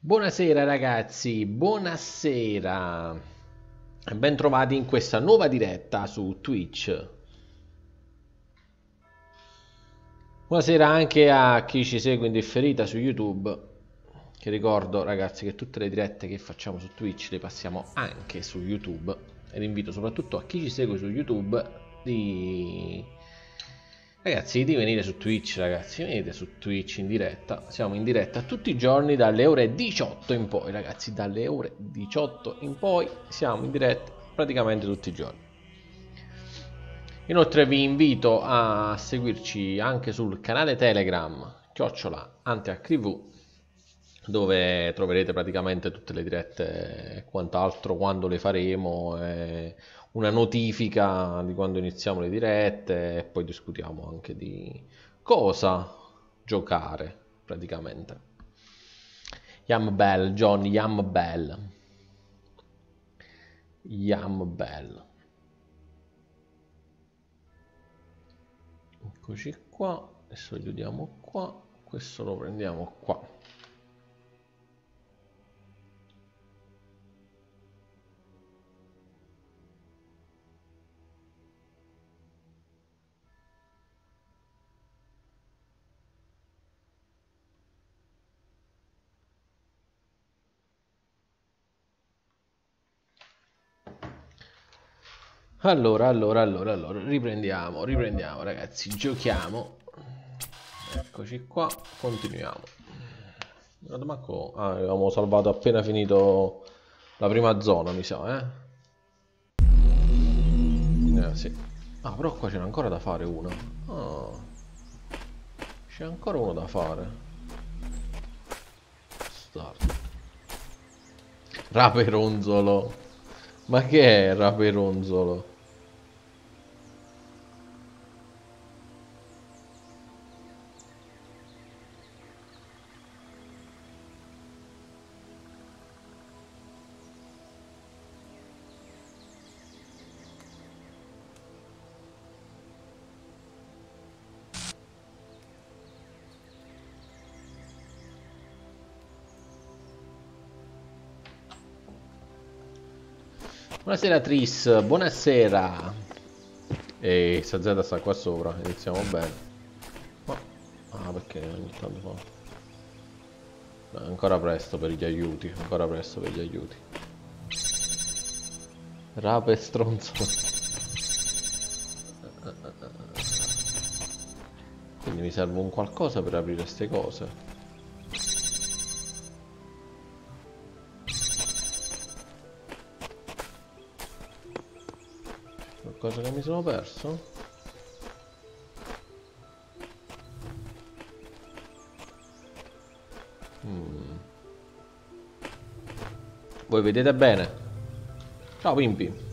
Buonasera ragazzi, buonasera. Bentrovati in questa nuova diretta su Twitch. Buonasera anche a chi ci segue in differita su YouTube. Che ricordo ragazzi che tutte le dirette che facciamo su Twitch le passiamo anche su YouTube. Ed invito soprattutto a chi ci segue su YouTube di Ragazzi, di venire su Twitch, ragazzi, venite su Twitch in diretta. Siamo in diretta tutti i giorni dalle ore 18 in poi, ragazzi, dalle ore 18 in poi siamo in diretta praticamente tutti i giorni. Inoltre vi invito a seguirci anche sul canale Telegram, chiocciola AnteHV, dove troverete praticamente tutte le dirette e quant'altro, quando le faremo. E una notifica di quando iniziamo le dirette e poi discutiamo anche di cosa giocare praticamente. Yam Bell, John Yam Bell. Yam Bell. Eccoci qua, adesso lo chiudiamo qua, questo lo prendiamo qua. Allora, allora, allora, allora, riprendiamo, riprendiamo ragazzi, giochiamo. Eccoci qua, continuiamo. Manco... Ah, avevamo salvato appena finito la prima zona, mi sa, eh? Eh, sì. Ah, però qua c'è ancora da fare uno. Oh. C'è ancora uno da fare. Start. Raperonzolo. Ma che è Raperonzolo? Buonasera Tris, buonasera. E Sazeta sta qua sopra, iniziamo bene. Ma... Ah, perché ogni tanto fa... ancora presto per gli aiuti, ancora presto per gli aiuti. Rape stronzo. Quindi mi serve un qualcosa per aprire queste cose. Qualcosa che mi sono perso? Hmm. Voi vedete bene? Ciao Pimpi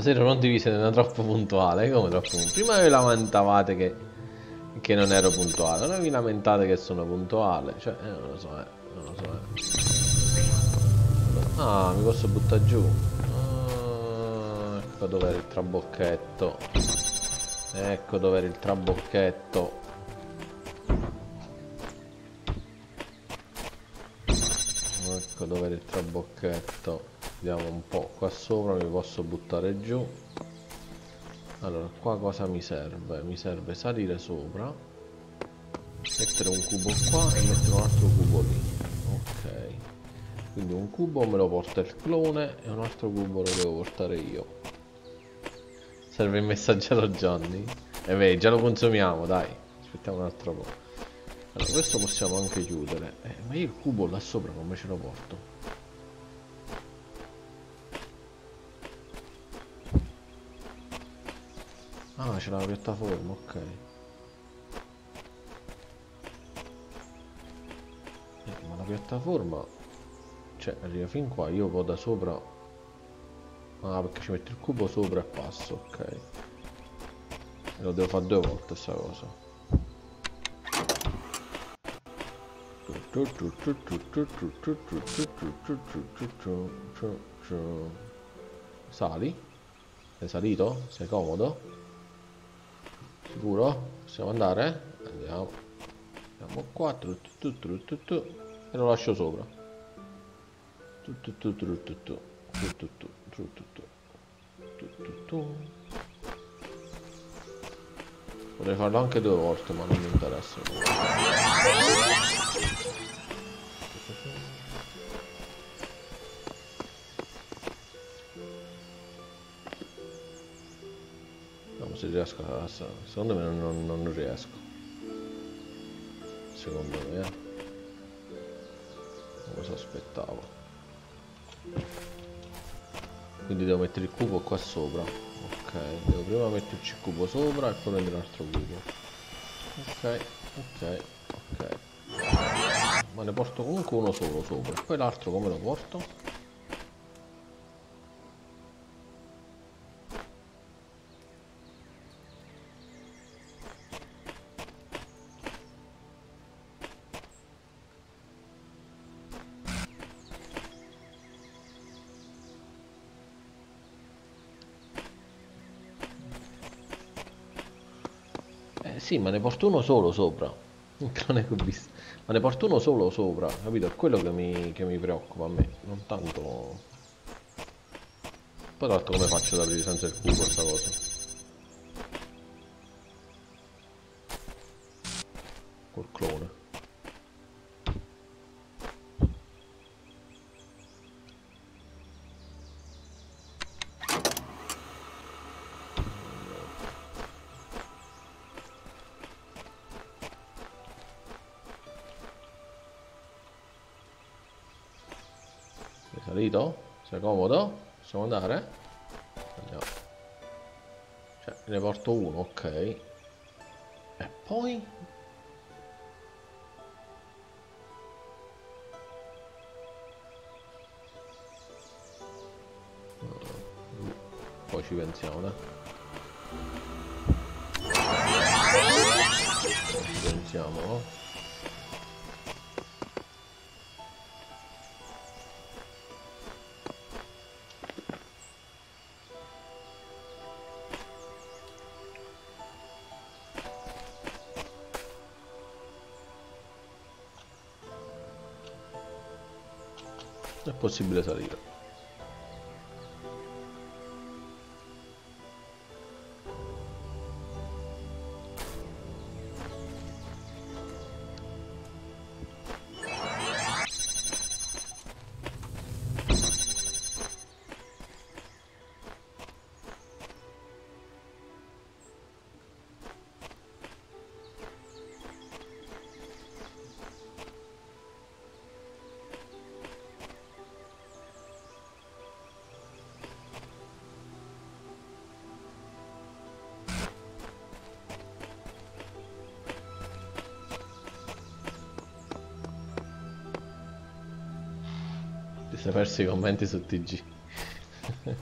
Stasera non devi essere troppo puntuale. Come troppo puntuale? Prima vi lamentavate che, che non ero puntuale. Ora vi lamentate che sono puntuale. Cioè, eh, non lo so, eh. Non lo so, eh. Ah, mi posso buttare giù. Ah, ecco dov'era il trabocchetto. Ecco dov'era il trabocchetto. Ecco dov'era il trabocchetto vediamo un po' qua sopra mi posso buttare giù. Allora qua cosa mi serve? Mi serve salire sopra mettere un cubo qua e mettere un altro cubo lì. Ok. Quindi un cubo me lo porta il clone e un altro cubo lo devo portare io. Serve il messaggero Johnny? E eh beh già lo consumiamo dai. Aspettiamo un altro po' allora questo possiamo anche chiudere. Eh, ma io il cubo là sopra come ce lo porto Ah, c'è la piattaforma, ok. Ma la piattaforma... Cioè, arriva fin qua, io vado da sopra... Ah, perché ci metto il cubo sopra e passo, ok. E lo devo fare due volte sta cosa. Sali? Sei salito? Sei comodo? Sicuro? Possiamo andare? Andiamo. Andiamo qua. Tru, tru, tru, tru, tru, e lo lascio sopra. Tu, tu, tu, tu, tu, tu. Tu, tu, tu, tu, tu, tu. Tu, tu, tu. Farlo anche due volte, ma non mi interessa. Se riesco a... Secondo me non, non, non riesco. Secondo me, eh. Cosa aspettavo. Quindi devo mettere il cubo qua sopra. Ok, devo prima metterci il cubo sopra e poi prendere un cubo. Ok, ok, ok. Ma ne porto comunque uno solo sopra. Poi l'altro come lo porto? Sì, ma ne porto uno solo sopra. Non è che ho visto. Ma ne porto uno solo sopra, capito? È quello che mi, che mi preoccupa a me. Non tanto... Poi tra come faccio ad aprire senza il cubo questa cosa? Col clone. Sei comodo? Possiamo andare? Andiamo. Cioè, ne porto uno, ok. E poi? Poi ci pensiamo, eh. Ci pensiamo. È possibile salire. Perso i commenti su TG.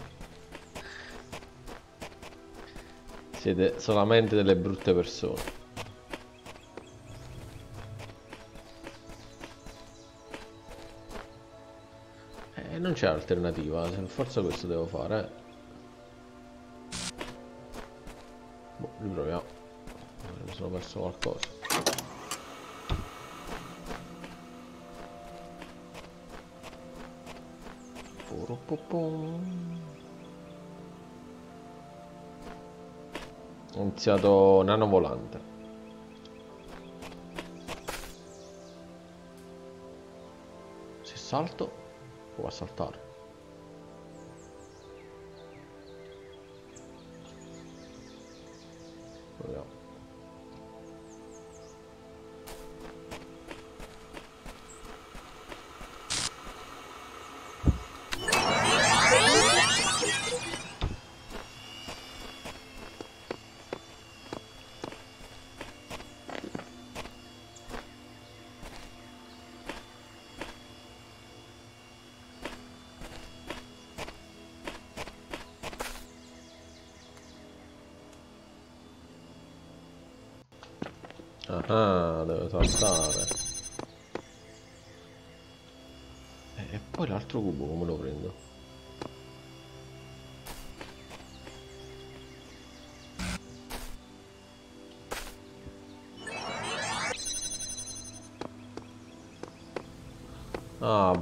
Siete solamente delle brutte persone. Eh, non c'è alternativa, se forza questo devo fare. Boh, riproviamo. Mi sono perso qualcosa. Iniziato nano volante. Se salto, può saltare.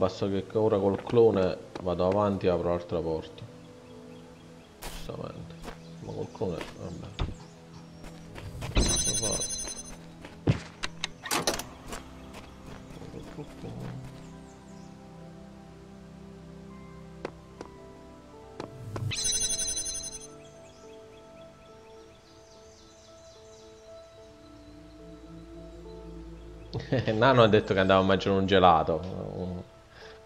Basta che ora col clone vado avanti e apro l'altra porta. Giustamente. Ma col clone, vabbè. Nano ha detto che andava a mangiare un gelato,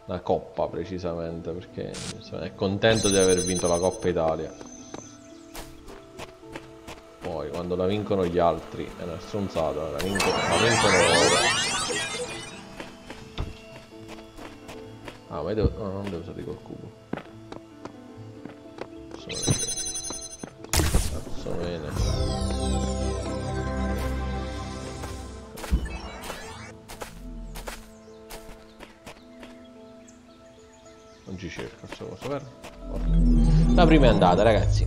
una coppa precisamente, perché è contento di aver vinto la Coppa Italia. Poi quando la vincono gli altri è una stronzata, la, vincono, la vincono loro. Ah, ma devo... No, non devo salire col cubo. Andata, ragazzi.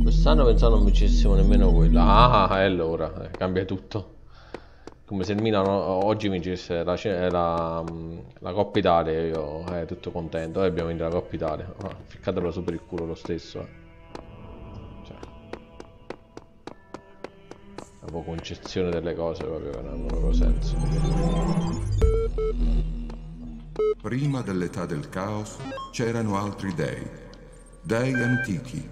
Quest'anno pensavo non vincessimo nemmeno quella. Ah, e allora, eh, cambia tutto. Come se il Milano oggi vincesse la, la, la Coppa Italia, io eh, tutto contento. E abbiamo vinto la Coppa Italia. Ah, ficcatelo per il culo lo stesso. Eh. Proprio concezione delle cose proprio che non hanno proprio senso. Prima dell'età del caos c'erano altri dei, dei antichi,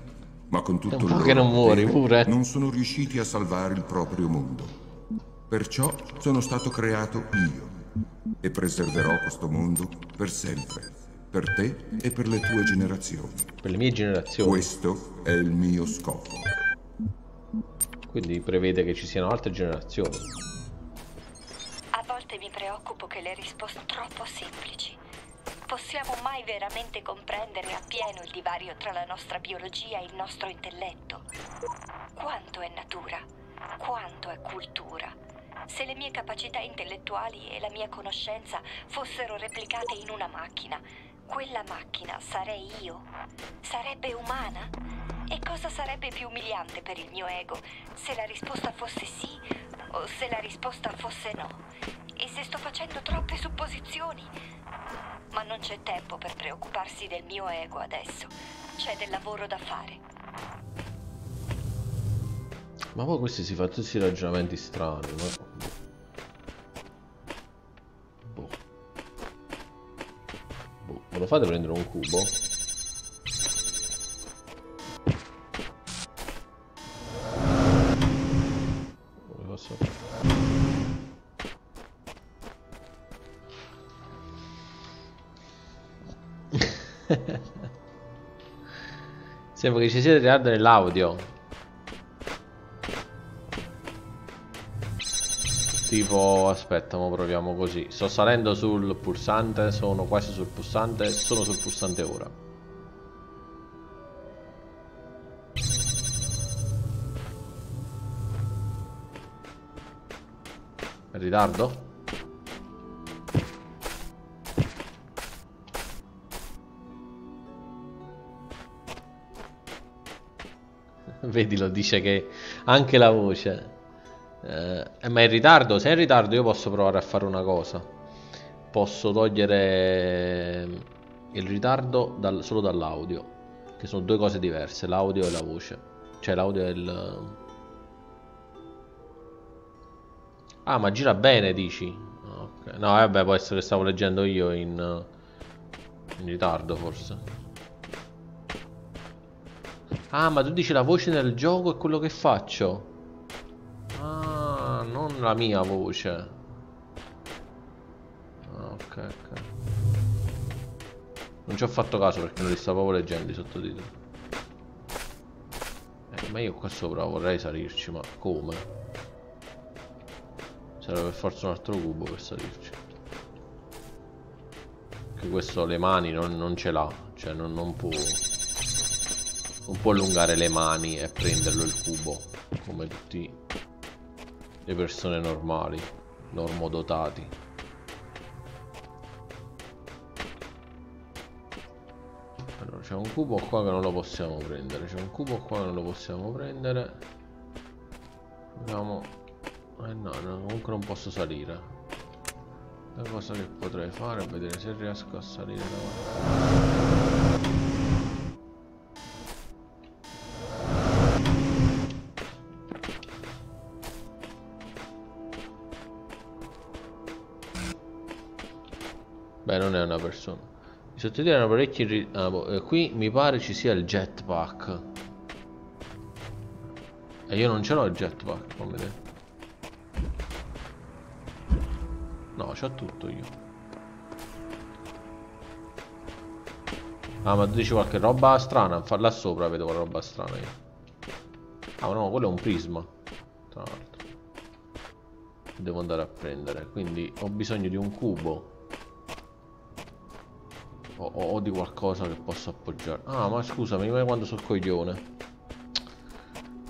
ma con tutto il loro che non muori pure. non sono riusciti a salvare il proprio mondo. Perciò sono stato creato io e preserverò questo mondo per sempre, per te e per le tue generazioni. Per le mie generazioni. Questo è il mio scopo. Quindi prevede che ci siano altre generazioni. A volte mi preoccupo che le risposte troppo semplici. Possiamo mai veramente comprendere appieno il divario tra la nostra biologia e il nostro intelletto? Quanto è natura? Quanto è cultura? Se le mie capacità intellettuali e la mia conoscenza fossero replicate in una macchina, quella macchina sarei io? Sarebbe umana? E cosa sarebbe più umiliante per il mio ego? Se la risposta fosse sì o se la risposta fosse no? E se sto facendo troppe supposizioni? Ma non c'è tempo per preoccuparsi del mio ego adesso. C'è del lavoro da fare. Ma poi questi si fanno tutti questi ragionamenti strani, ma... Me lo fate prendere un cubo? Sembra che ci sia ritardo nell'audio. Tipo, aspetta, mo proviamo così. Sto salendo sul pulsante, sono quasi sul pulsante, sono sul pulsante ora. Ritardo? Vedi, lo dice che anche la voce. Eh, ma è in ritardo? Se è in ritardo io posso provare a fare una cosa. Posso togliere il ritardo dal, solo dall'audio. Che sono due cose diverse, l'audio e la voce. Cioè l'audio e il... Ah, ma gira bene, dici? Okay. No, vabbè, può essere che stavo leggendo io in, in ritardo, forse. Ah, ma tu dici la voce nel gioco è quello che faccio? Non la mia voce. Ah, ok, ok. Non ci ho fatto caso perché non li stavo leggendo i sottotitoli. Eh, ma io qua sopra vorrei salirci, ma come? Serve per forza un altro cubo per salirci. Che questo le mani non, non ce l'ha. Cioè non, non può... Non può allungare le mani e prenderlo il cubo. Come tutti le persone normali. Normodotati. Allora c'è un cubo qua che non lo possiamo prendere. C'è un cubo qua che non lo possiamo prendere. Vediamo. Eh no, no, comunque non posso salire. La cosa che potrei fare è vedere se riesco a salire davanti. Beh, una persona. I sottotitoli erano parecchi... Ah, boh, eh, qui mi pare ci sia il jetpack. E io non ce l'ho il jetpack, come vedete. No, c'ho tutto io. Ah, ma tu dici qualche roba strana? Là sopra vedo qualche roba strana io. Ah, no, quello è un prisma. Tra l'altro. Devo andare a prendere. Quindi ho bisogno di un cubo. O, o, di qualcosa che posso appoggiare. Ah, ma scusami, ma quando sono coglione.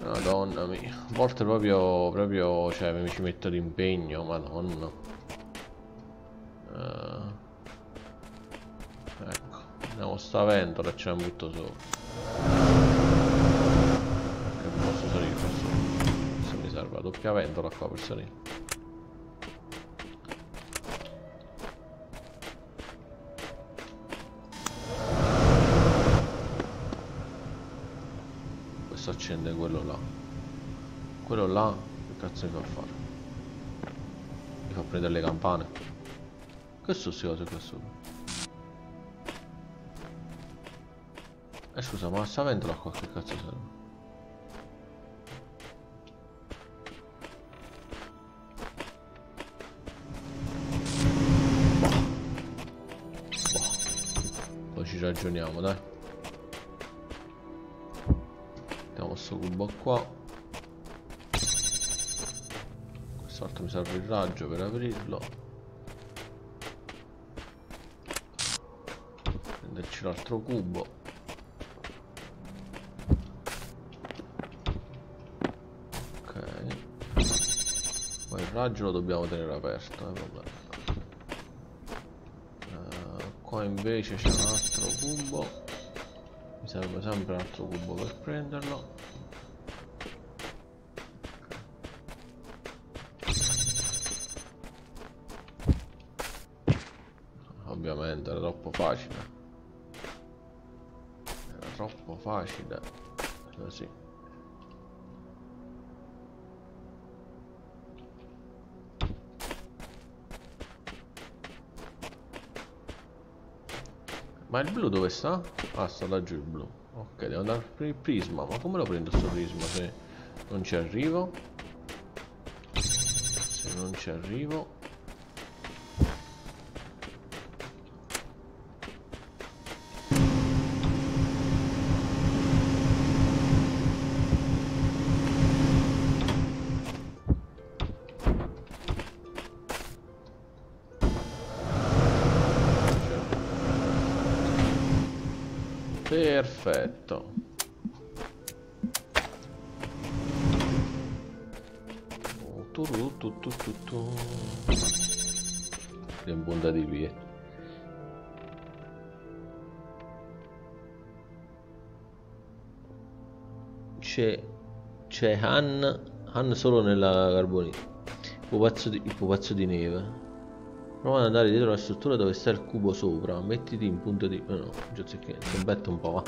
Madonna mia. A volte proprio, proprio, cioè, mi ci metto l'impegno, madonna. Uh, ecco, andiamo sta ventola e ce la butto su. Che posso salire. Se mi serve la doppia ventola qua per salire. Questo accende quello là. Quello là, che cazzo mi fa fare? Mi fa prendere le campane. Sono queste cose qua sopra? Eh scusa, ma sta ventola qua che cazzo serve? Boh. Boh. Ragioniamo, dai. Mettiamo sto cubo qua. Quest'altro mi serve il raggio per aprirlo. prenderci l'altro cubo ok poi il raggio lo dobbiamo tenere aperto eh, vabbè. Qua invece c'è un altro cubo mi serve sempre un altro cubo per prenderlo era troppo facile. Facile così ma il blu dove sta? ah sta laggiù il blu. Ok devo andare per il prisma. Ma come lo prendo sto prisma se non ci arrivo? Se non ci arrivo Perfetto. Tu, tu, tu. Rimbondati via. C'è c'è Han Han solo nella carbonita. Pupazzo di, il pupazzo di neve. Prova ad andare dietro la struttura dove sta il cubo sopra. Mettiti in punto di... Oh no, già zecchino, ti betto un po', va.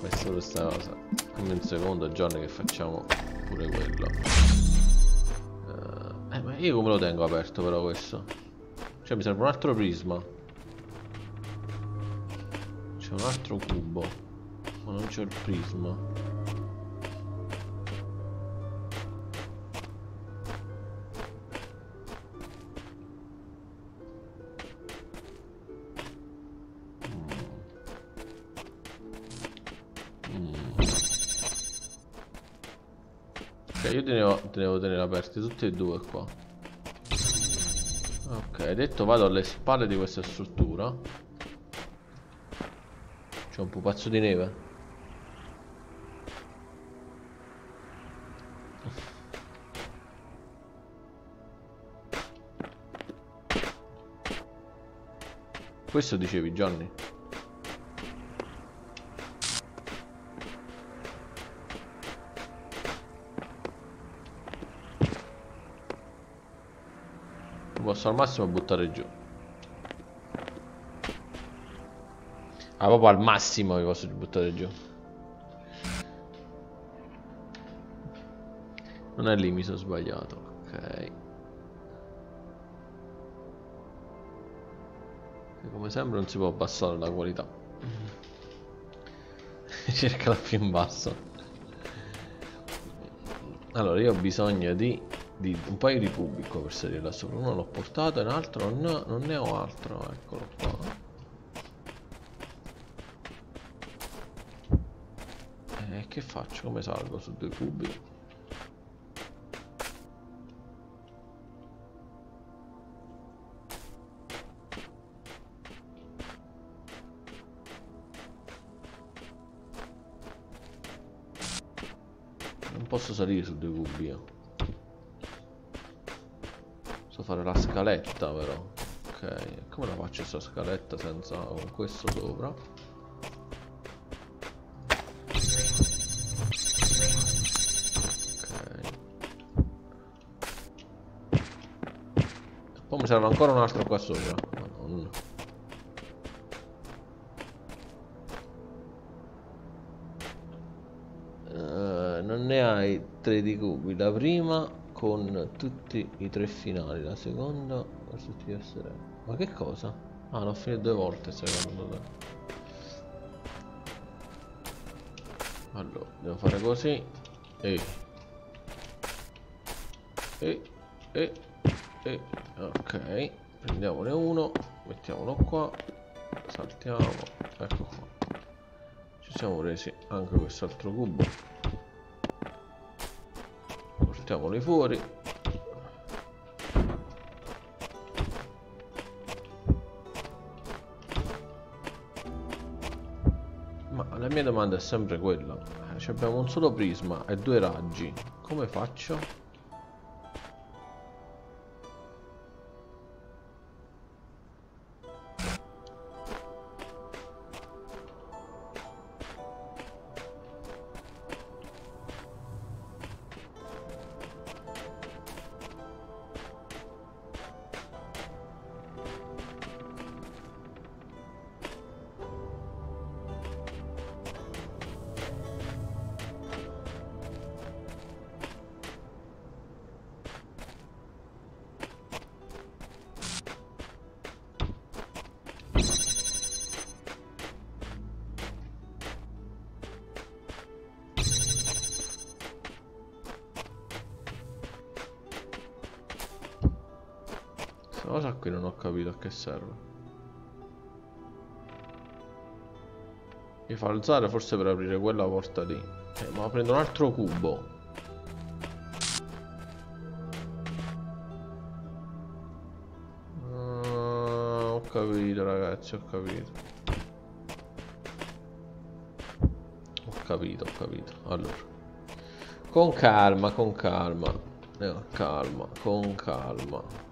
Questo solo questa cosa. Come un secondo giorno che facciamo pure quello. Uh, eh, ma io come lo tengo aperto però questo? Cioè mi serve un altro prisma. C'è un altro cubo. Ma non c'è il prisma. Tenere aperti tutti e due qua Ok, detto vado alle spalle di questa struttura. C'è un pupazzo di neve. Questo dicevi Johnny? Posso al massimo buttare giù. Ah proprio al massimo mi posso buttare giù. Non è lì mi sono sbagliato Ok. Come sempre non si può abbassare la qualità. Cercala più in basso. Allora io ho bisogno di, di un paio di qua per salire là sopra uno l'ho portato e un altro non, non ne ho altro eccolo qua. E eh, che faccio? Come salgo su due cubi? Posso salire su due cubi io. Posso fare la scaletta però. Ok, come la faccio questa scaletta senza con questo sopra? Ok. Poi mi serve ancora un altro qua sopra. Madonna. hai 3 di cubi la prima con tutti i tre finali la seconda gli essere ma che cosa? ah l'ho finito due volte secondo te allora devo fare così e e e e ok prendiamone uno mettiamolo qua saltiamo ecco qua. Ci siamo presi anche quest'altro cubo Mettiamoli fuori. Ma la mia domanda è sempre quella. Abbiamo un solo prisma e due raggi. Come faccio? Cosa qui non ho capito a che serve. Mi fa alzare forse per aprire quella porta lì. Eh, ma prendo un altro cubo. Ah, ho capito ragazzi, ho capito. Ho capito, ho capito. Allora. Con calma, con calma. Eh, calma, con calma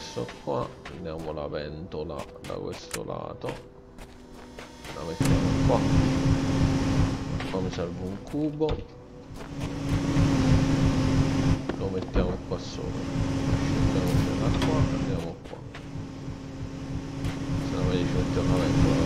questo qua prendiamo la ventola da questo lato la mettiamo qua. Qua mi serve un cubo lo mettiamo qua sopra. Scendiamo da qua andiamo qua. Se no meglio ci mettiamo la ventola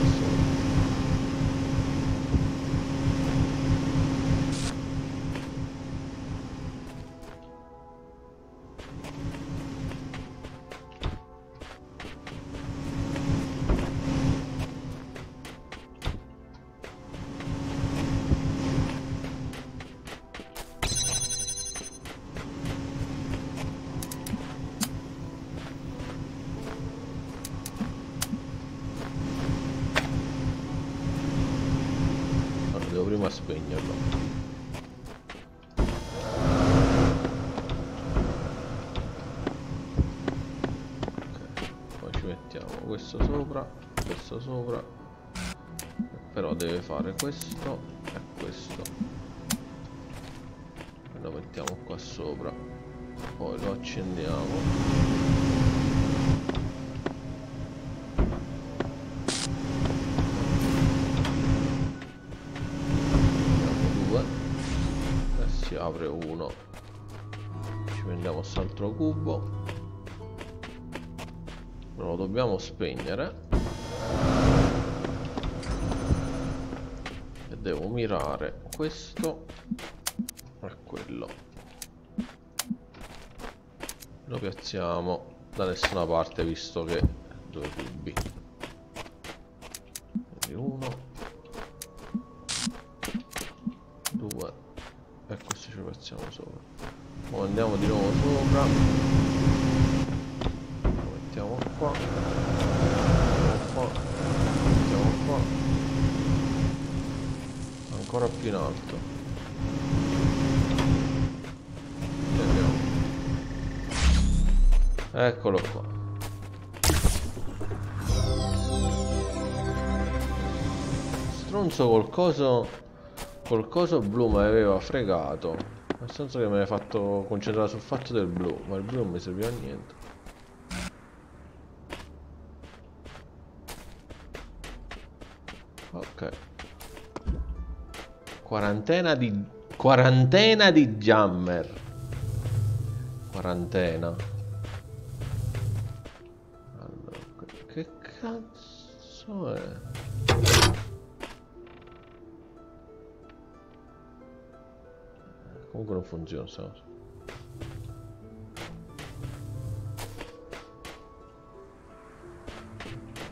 fare questo e questo. Lo mettiamo qua sopra. Poi lo accendiamo. Apre uno. Ci prendiamo quest'altro cubo. Lo dobbiamo spegnere e devo mirare. Questo e quello. Lo piazziamo da nessuna parte visto che due cubi stronzo col coso Col coso blu mi aveva fregato. Nel senso che mi aveva fatto concentrare sul fatto del blu, ma il blu non mi serviva a niente. Ok. Quarantena di... Quarantena di jammer. Quarantena. Allora, che cazzo è? Comunque non funziona sta cosa.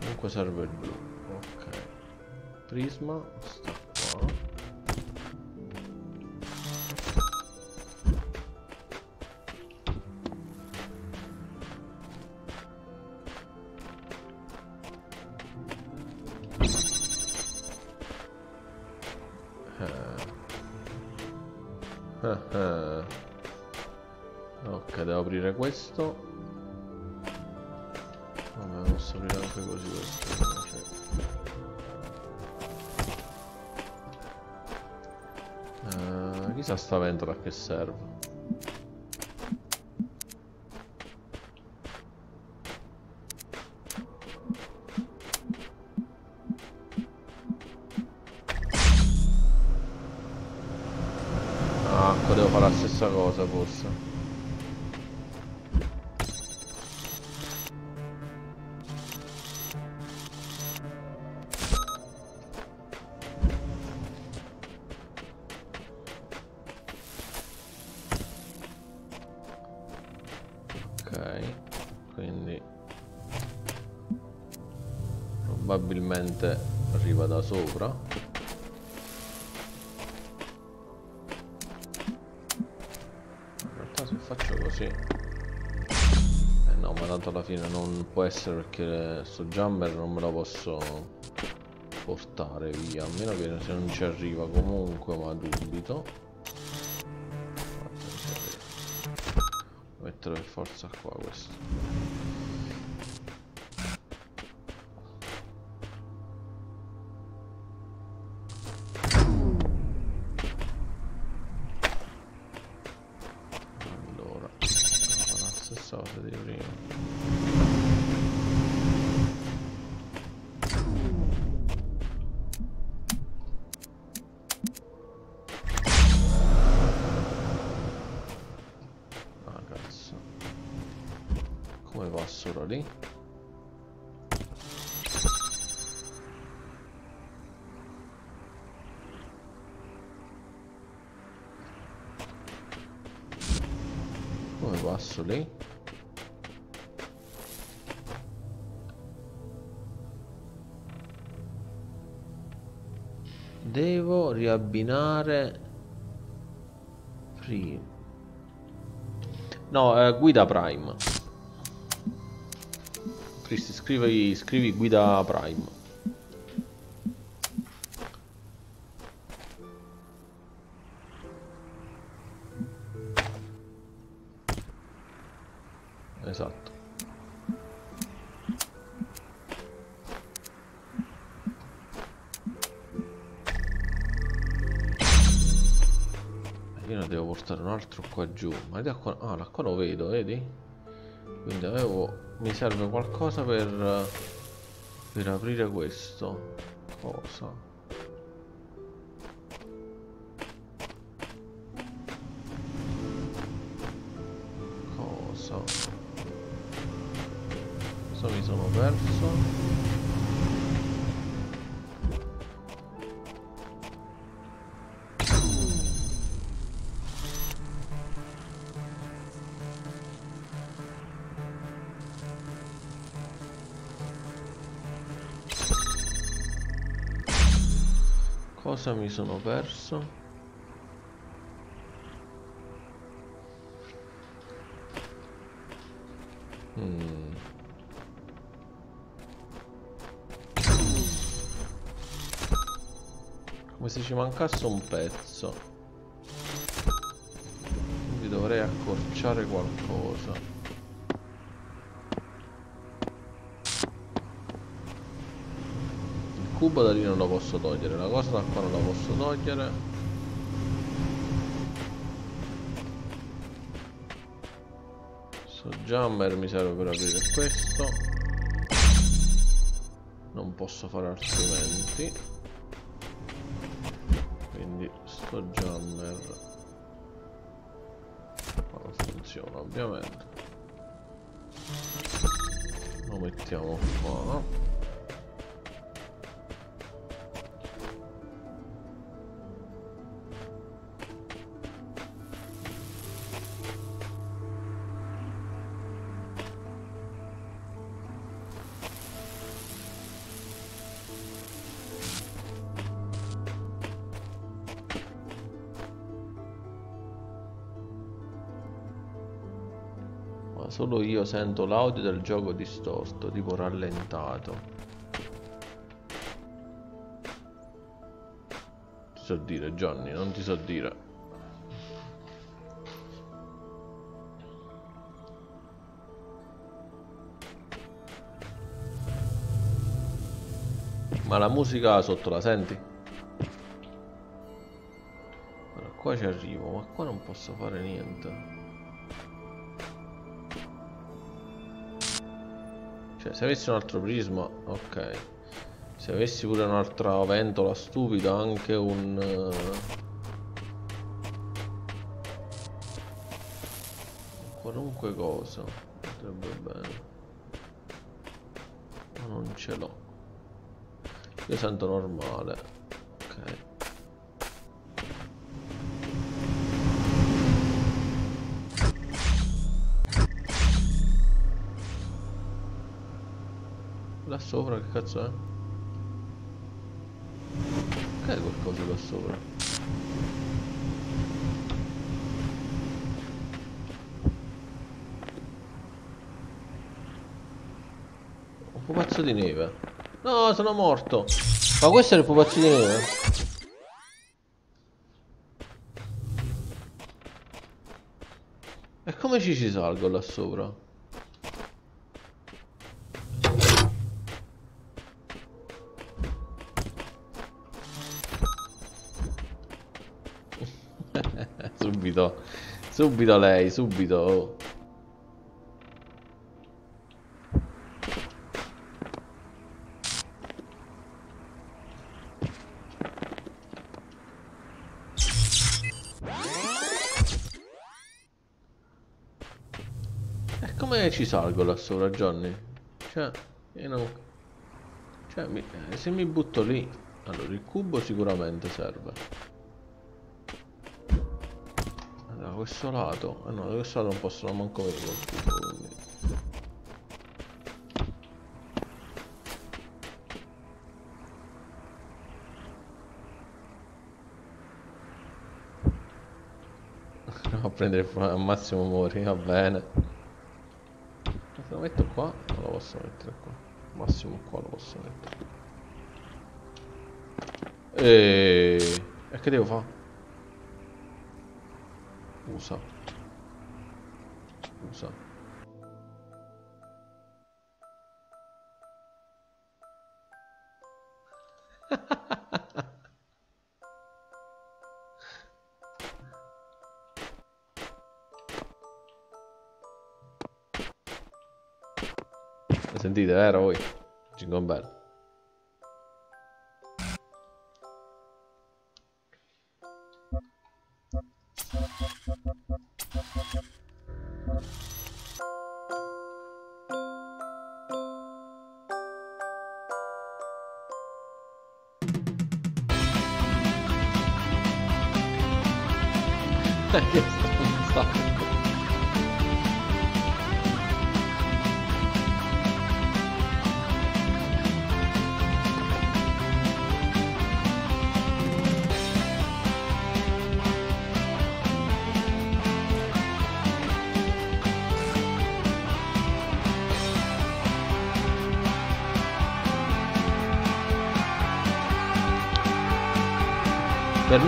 Comunque serve il blu. Ok. Prisma sta uh, chissà sta ventola a che serve. Ah, ecco, devo fare la stessa cosa forse essere perché sto jumper non me lo posso portare via a meno che se non ci arriva comunque ma dubito. Mettere per forza qua questo devo riabbinare prima. No eh, guida prime. Cristi scrivi, scrivi guida prime altro qua giù. Ma da qua... Ah, da qua lo vedo, vedi? Quindi avevo... Mi serve qualcosa per... Per aprire questo. Cosa? Cosa mi sono perso? Mm. Come se ci mancasse un pezzo. Quindi dovrei accorciare qualcosa. Cubo da lì non lo posso togliere la cosa da qua non la posso togliere. Sto jammer mi serve per aprire questo. Non posso fare altrimenti io sento l'audio del gioco distorto, tipo rallentato. Ti so dire, Johnny, non ti so dire. Ma la musica sotto la senti? Allora, qua ci arrivo, ma qua non posso fare niente. Cioè, se avessi un altro prisma, ok. Se avessi pure un'altra ventola stupida, anche un... Uh... Qualunque cosa andrebbe bene. Ma non ce l'ho. Io sento normale. Ok. Sopra che cazzo è? Che è qualcosa là sopra? Un pupazzo di neve No sono morto Ma questo è il pupazzo di neve? E come ci ci salgo là sopra? Subito lei, subito. E come ci salgo là sopra, Johnny? Cioè, io non... Cioè, mi... se mi butto lì... Allora, il cubo sicuramente serve. Questo lato? Ah no, da questo lato non possono manco vedere quindi... a prendere al massimo mori, va bene. Se lo metto qua, non lo posso mettere qua. Massimo qua lo posso mettere. E, e che devo fare? usa. Usa. Me sentí de ver hoy. Chingón ver.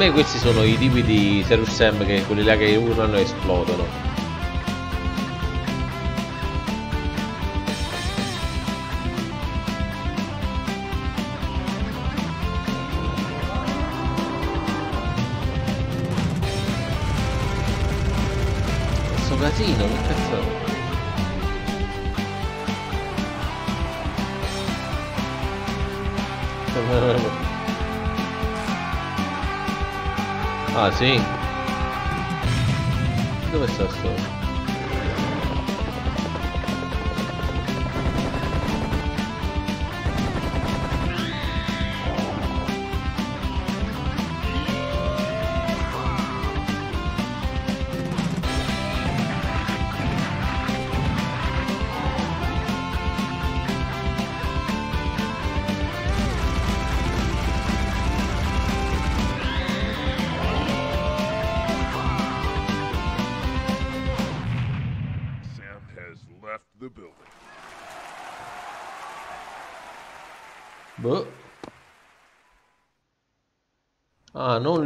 Me questi sono i tipi di Serus Sam che quelli là che urlano e esplodono. Ah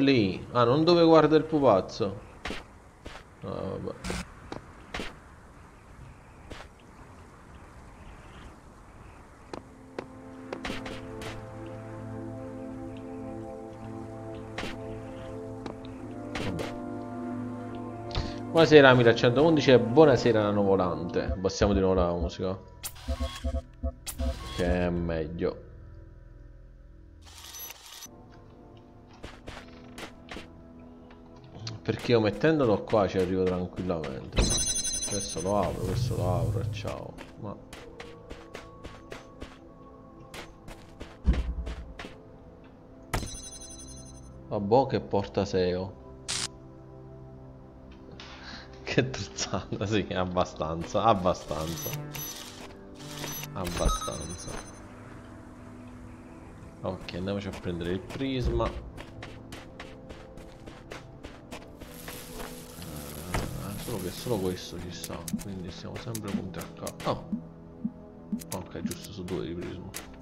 lì. Ah, non dove guarda il pupazzo. Ah, vabbè. Buonasera Amira 111 e buonasera Nano Volante. Passiamo di nuovo la musica. Che è meglio. Perché io mettendolo qua ci arrivo tranquillamente. Questo lo apro, questo lo apro e ciao. Ma... Vabbè che porta SEO. Che truzzata, sì, abbastanza, abbastanza. Abbastanza. Ok, andiamoci a prendere il prisma. Che solo questo ci sta. Quindi siamo sempre punti a capo oh. ok giusto su due di prisma.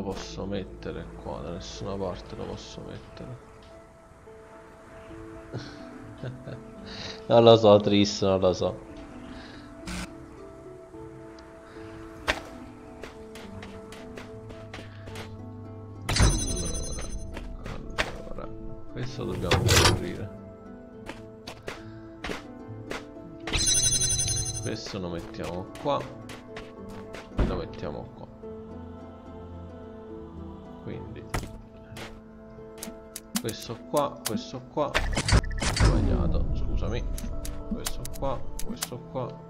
Posso mettere qua? Da nessuna parte lo posso mettere. Non lo so triste non lo so questo qua. Sbagliato scusami. Questo qua questo qua.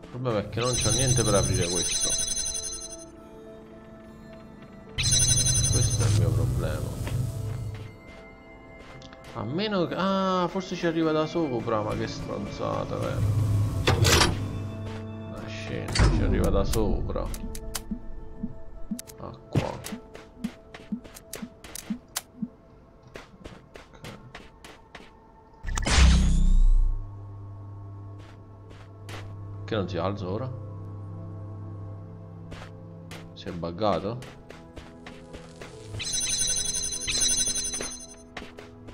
Il problema è che non c'ho niente per aprire questo. Questo è il mio problema. A meno che... Ah, forse ci arriva da sopra, ma che stronzata, vero? La scena, ci arriva da sopra. Che non si alza ora? Si è buggato?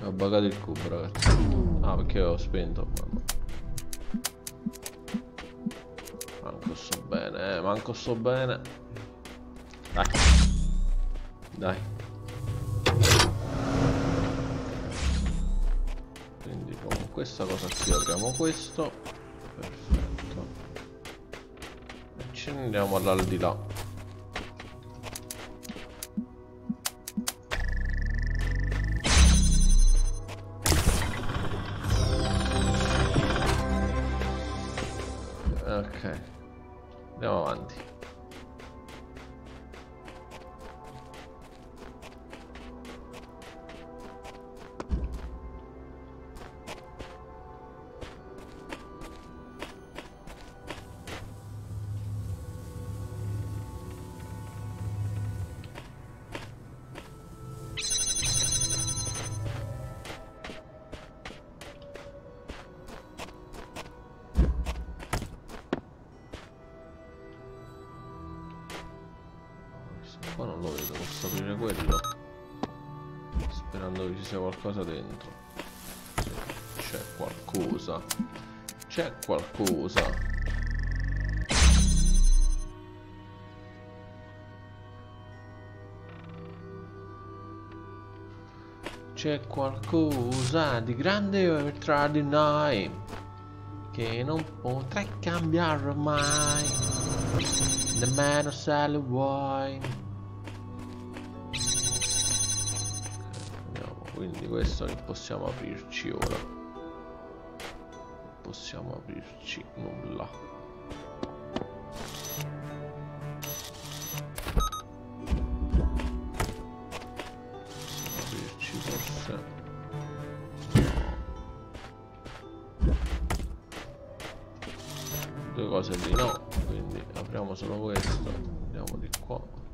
Ho buggato il cubo ragazzi Ah perché ho spento manco sto bene, eh, manco sto bene. Dai. Dai. Quindi con questa cosa qui apriamo questo. E ci Qualcosa. C'è qualcosa di grande tra di noi che non potrai cambiare mai, nemmeno se lo vuoi. quindi questo possiamo aprirci ora possiamo aprirci nulla. Possiamo aprirci forse due cose lì no quindi apriamo solo questo andiamo di qua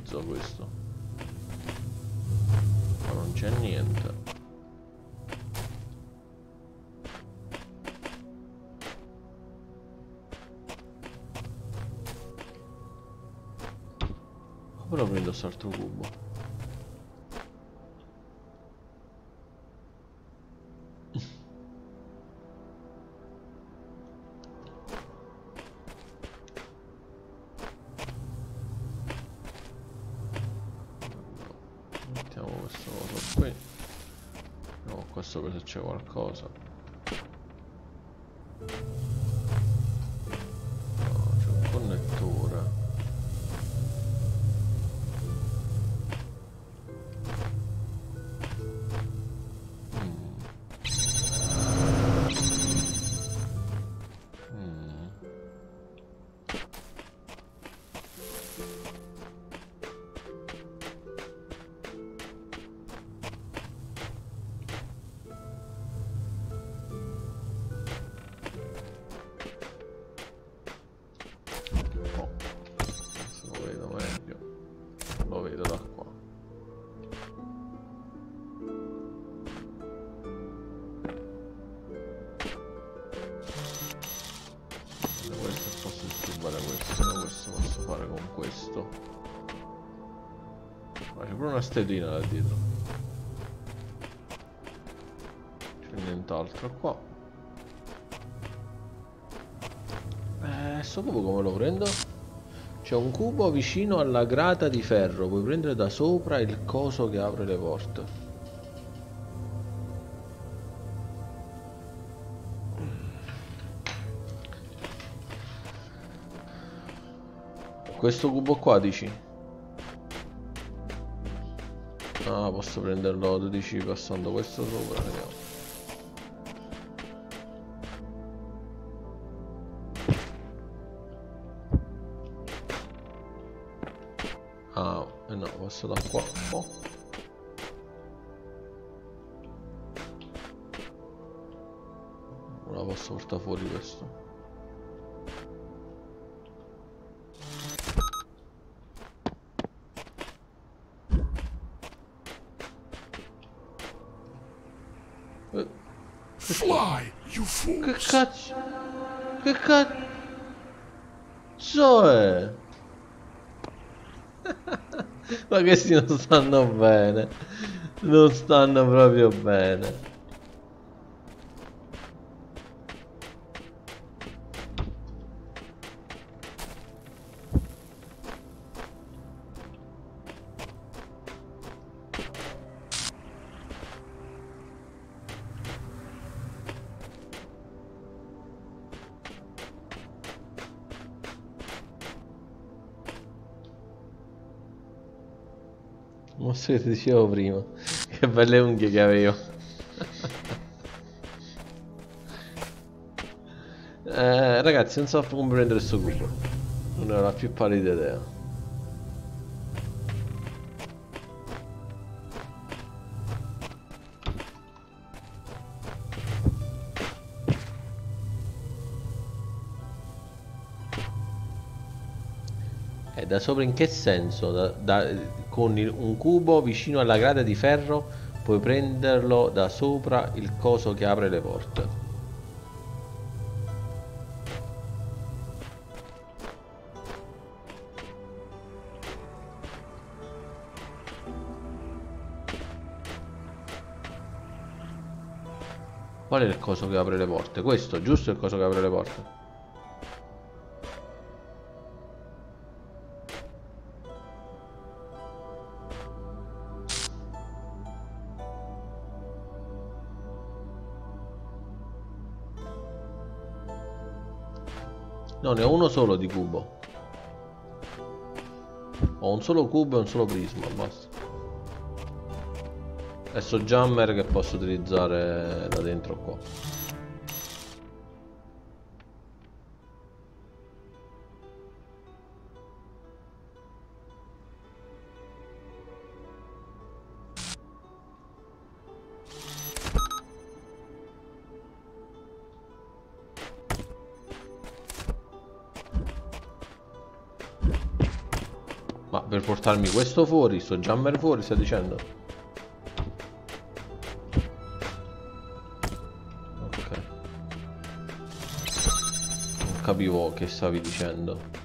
utilizzo questo. Ma non c'è niente. Lo prendo quest'altro cubo also. Qualcosa stellina da dietro c'è nient'altro qua eh, sto cubo come lo prendo? c'è un cubo vicino alla grata di ferro puoi prendere da sopra il coso che apre le porte questo cubo qua dici? Ah, posso prenderlo a 12 passando questo sopra, vediamo. Ah, eh no, passo da qua. Oh. Ora posso portare fuori questo. Cazzo? È? Ma questi non stanno bene. Non stanno proprio bene. Dicevo prima. Che belle unghie che avevo. eh, ragazzi, non so come prendere questo cubo. Non ho la più pallida idea. E da sopra in che senso? Da, da, con un cubo vicino alla grata di ferro puoi prenderlo da sopra il coso che apre le porte. Qual è il coso che apre le porte? Questo, giusto il coso che apre le porte? No, ne ho uno solo di cubo. Ho un solo cubo e un solo prisma, basta. Adesso jammer che posso utilizzare da dentro qua. Portarmi questo fuori, sto jammer fuori, stai dicendo? Ok. Non capivo che stavi dicendo.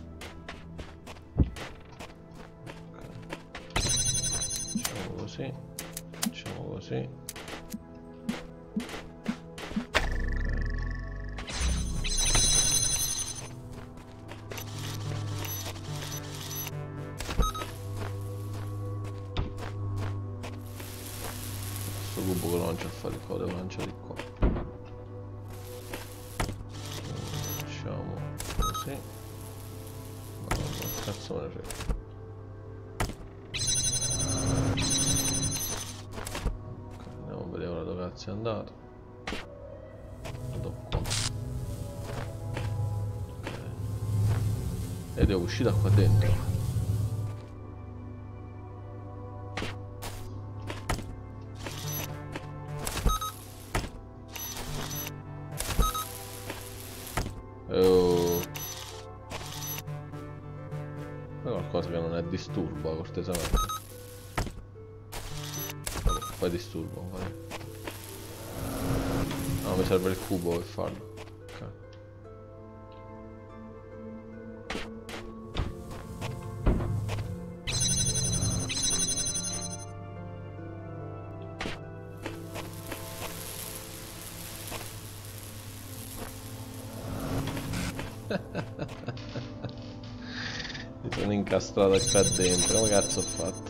Incastrata qua dentro come cazzo ho fatto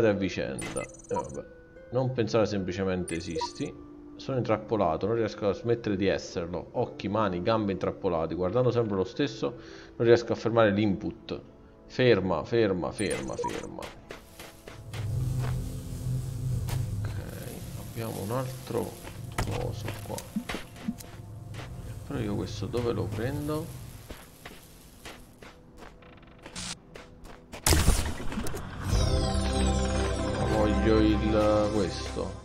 meritate a vicenda. E vabbè. Non pensare semplicemente esisti. Sono intrappolato, non riesco a smettere di esserlo. Occhi, mani, gambe intrappolati. Guardando sempre lo stesso, non riesco a fermare l'input. Ferma, ferma, ferma, ferma. Ok, abbiamo un altro coso qua. Però io questo dove lo prendo? Meglio il questo.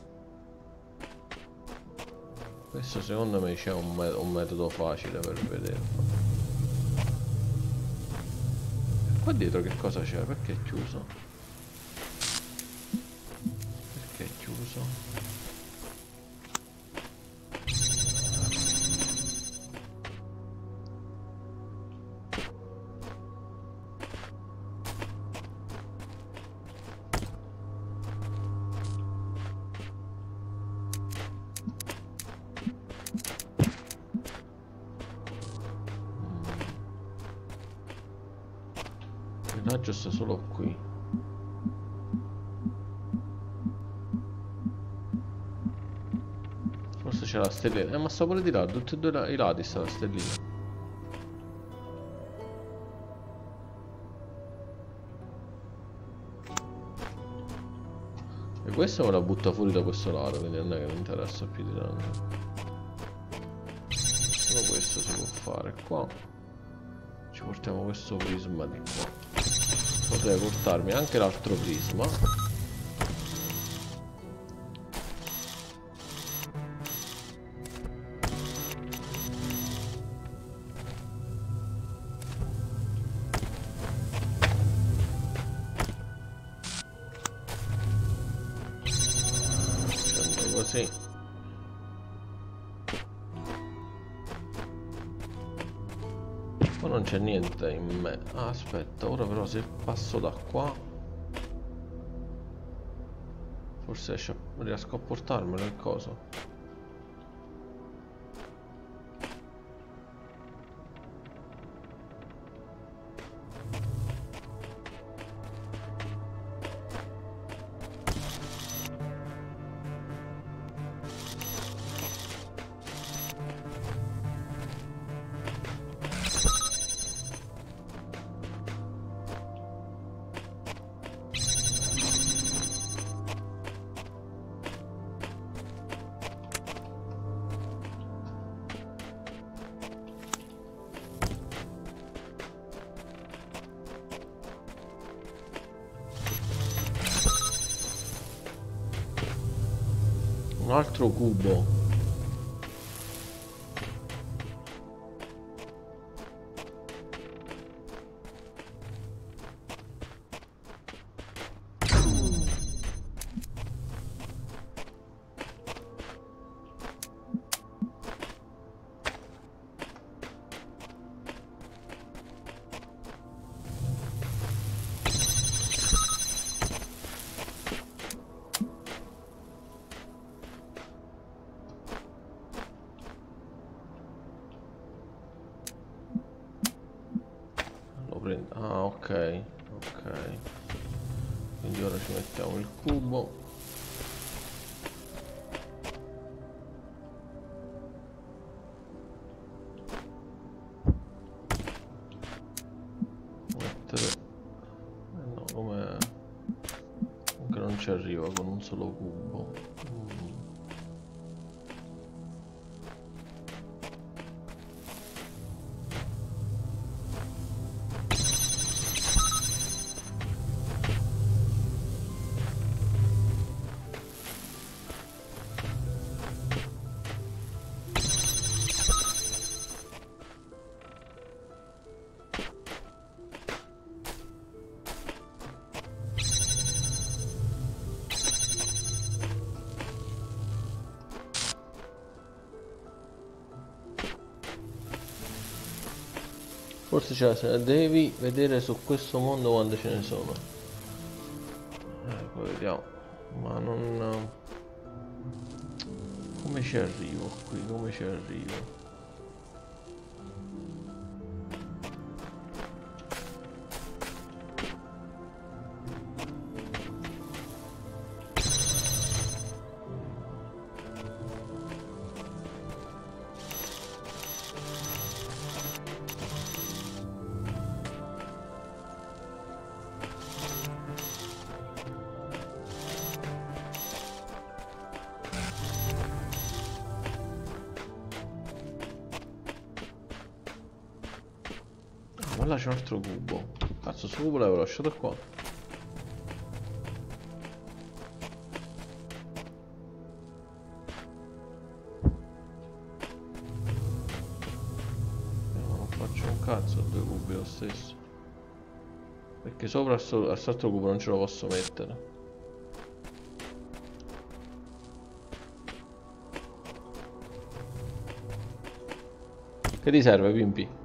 Questo secondo me c'è un, me un metodo facile per vederlo. Qua dietro che cosa c'è? Perché è chiuso? stellina. Eh, ma sta pure di là, tutti e due i lati sta la stellina. E questo me la butta fuori da questo lato, quindi non è che mi interessa più di tanto. Solo questo si può fare qua. Ci portiamo questo prisma di qua. Potrei portarmi anche l'altro prisma. Aspetta ora però se passo da qua forse riesco a portarmelo il coso Football. Altro cubo ci arriva con un solo cubo La devi vedere su questo mondo quante ce ne sono. Ecco, vediamo. Ma non... Come ci arrivo qui? Come ci arrivo? esce da qua non faccio un cazzo a due cubi lo stesso. Perché sopra al salto cubo non ce lo posso mettere. Che ti serve Pimpi?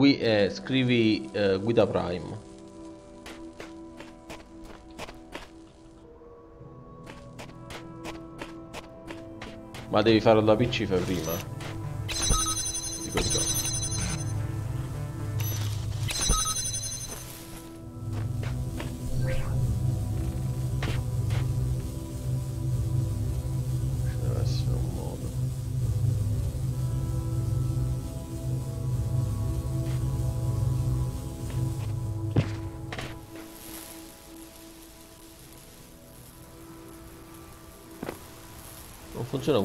È gui- eh, scrivi eh, guida Prime. Ma devi farlo da PC prima.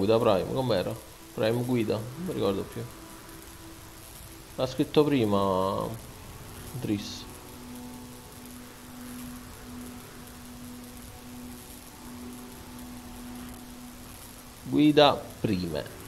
Guida Prime, com'era? Prime guida, non mi ricordo più. L'ha scritto prima Driss. Guida prime.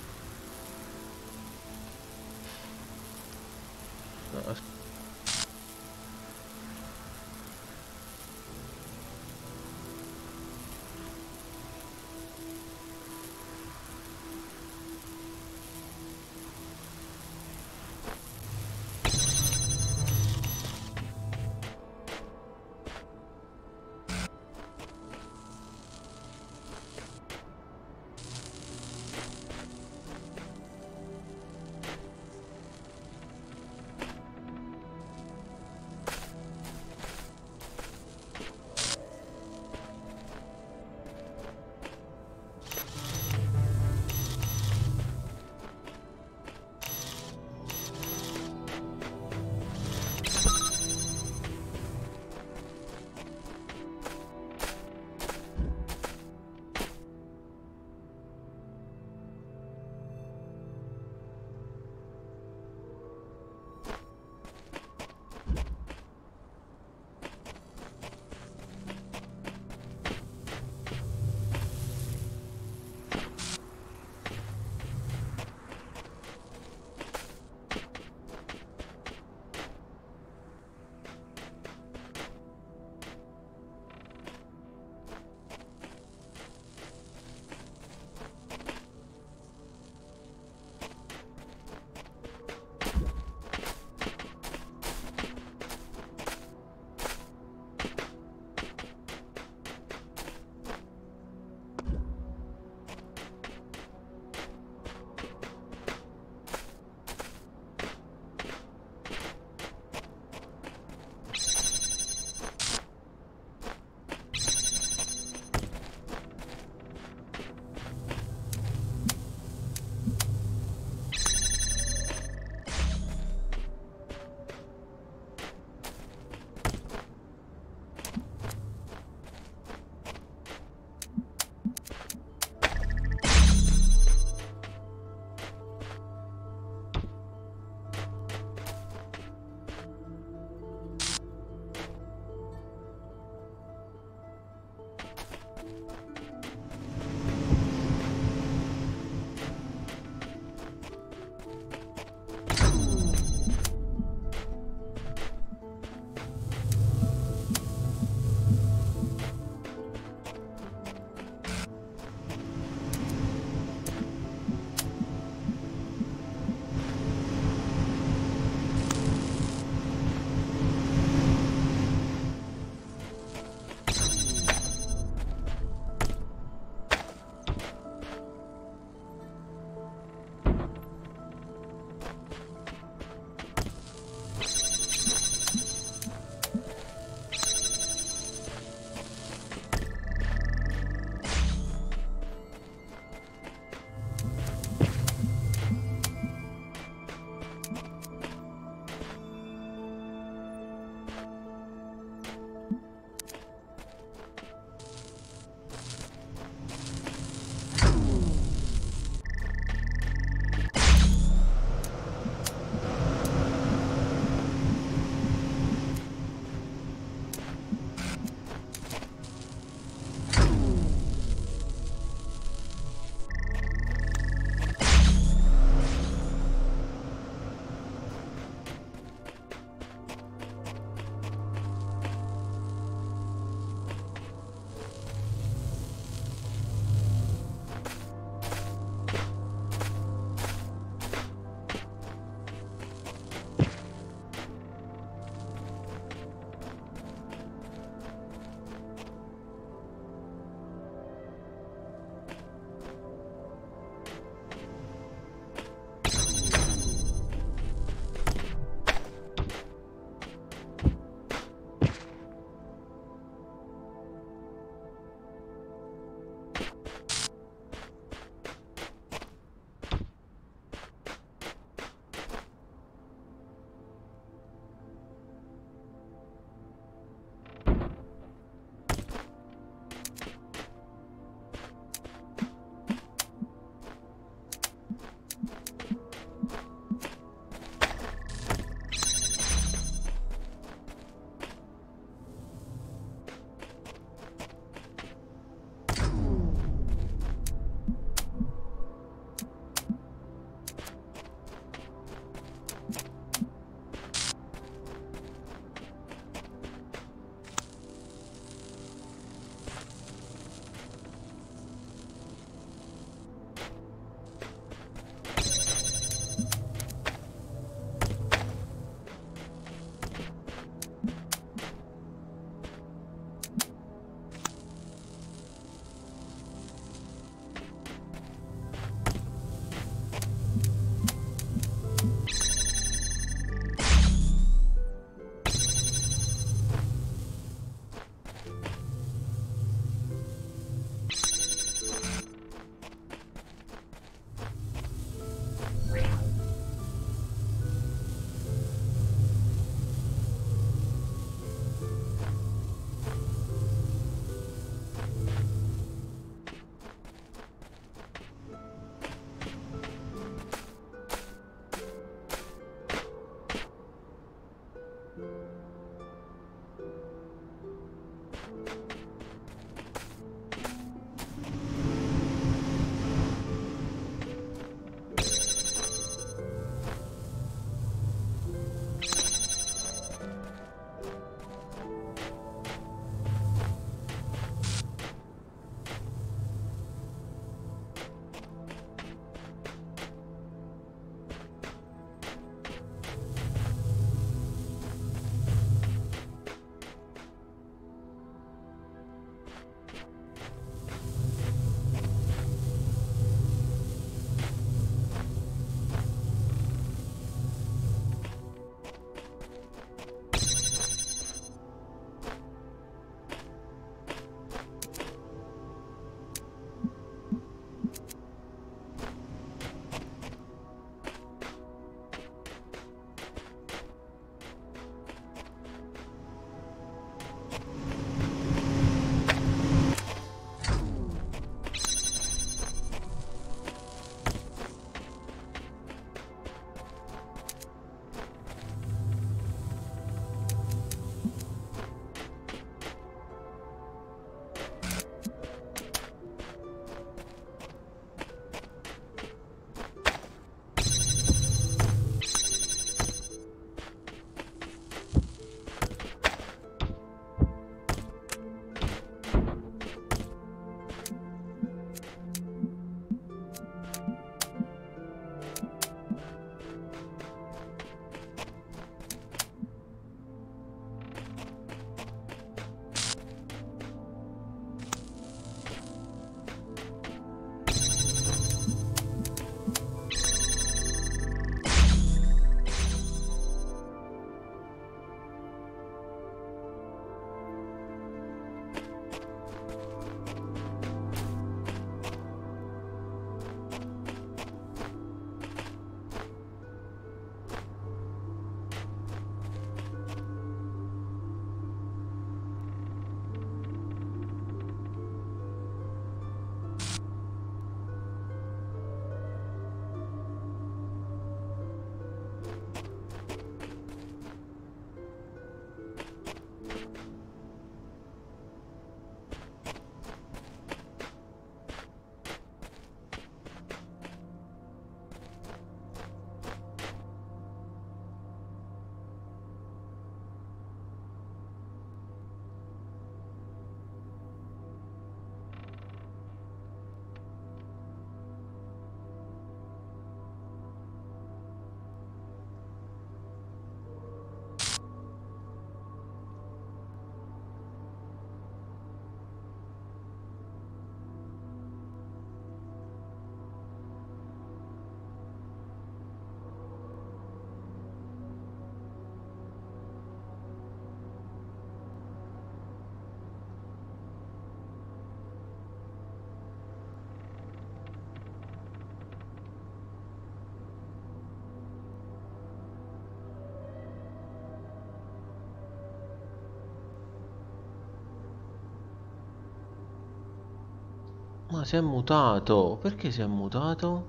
Ma si è mutato. Perché si è mutato?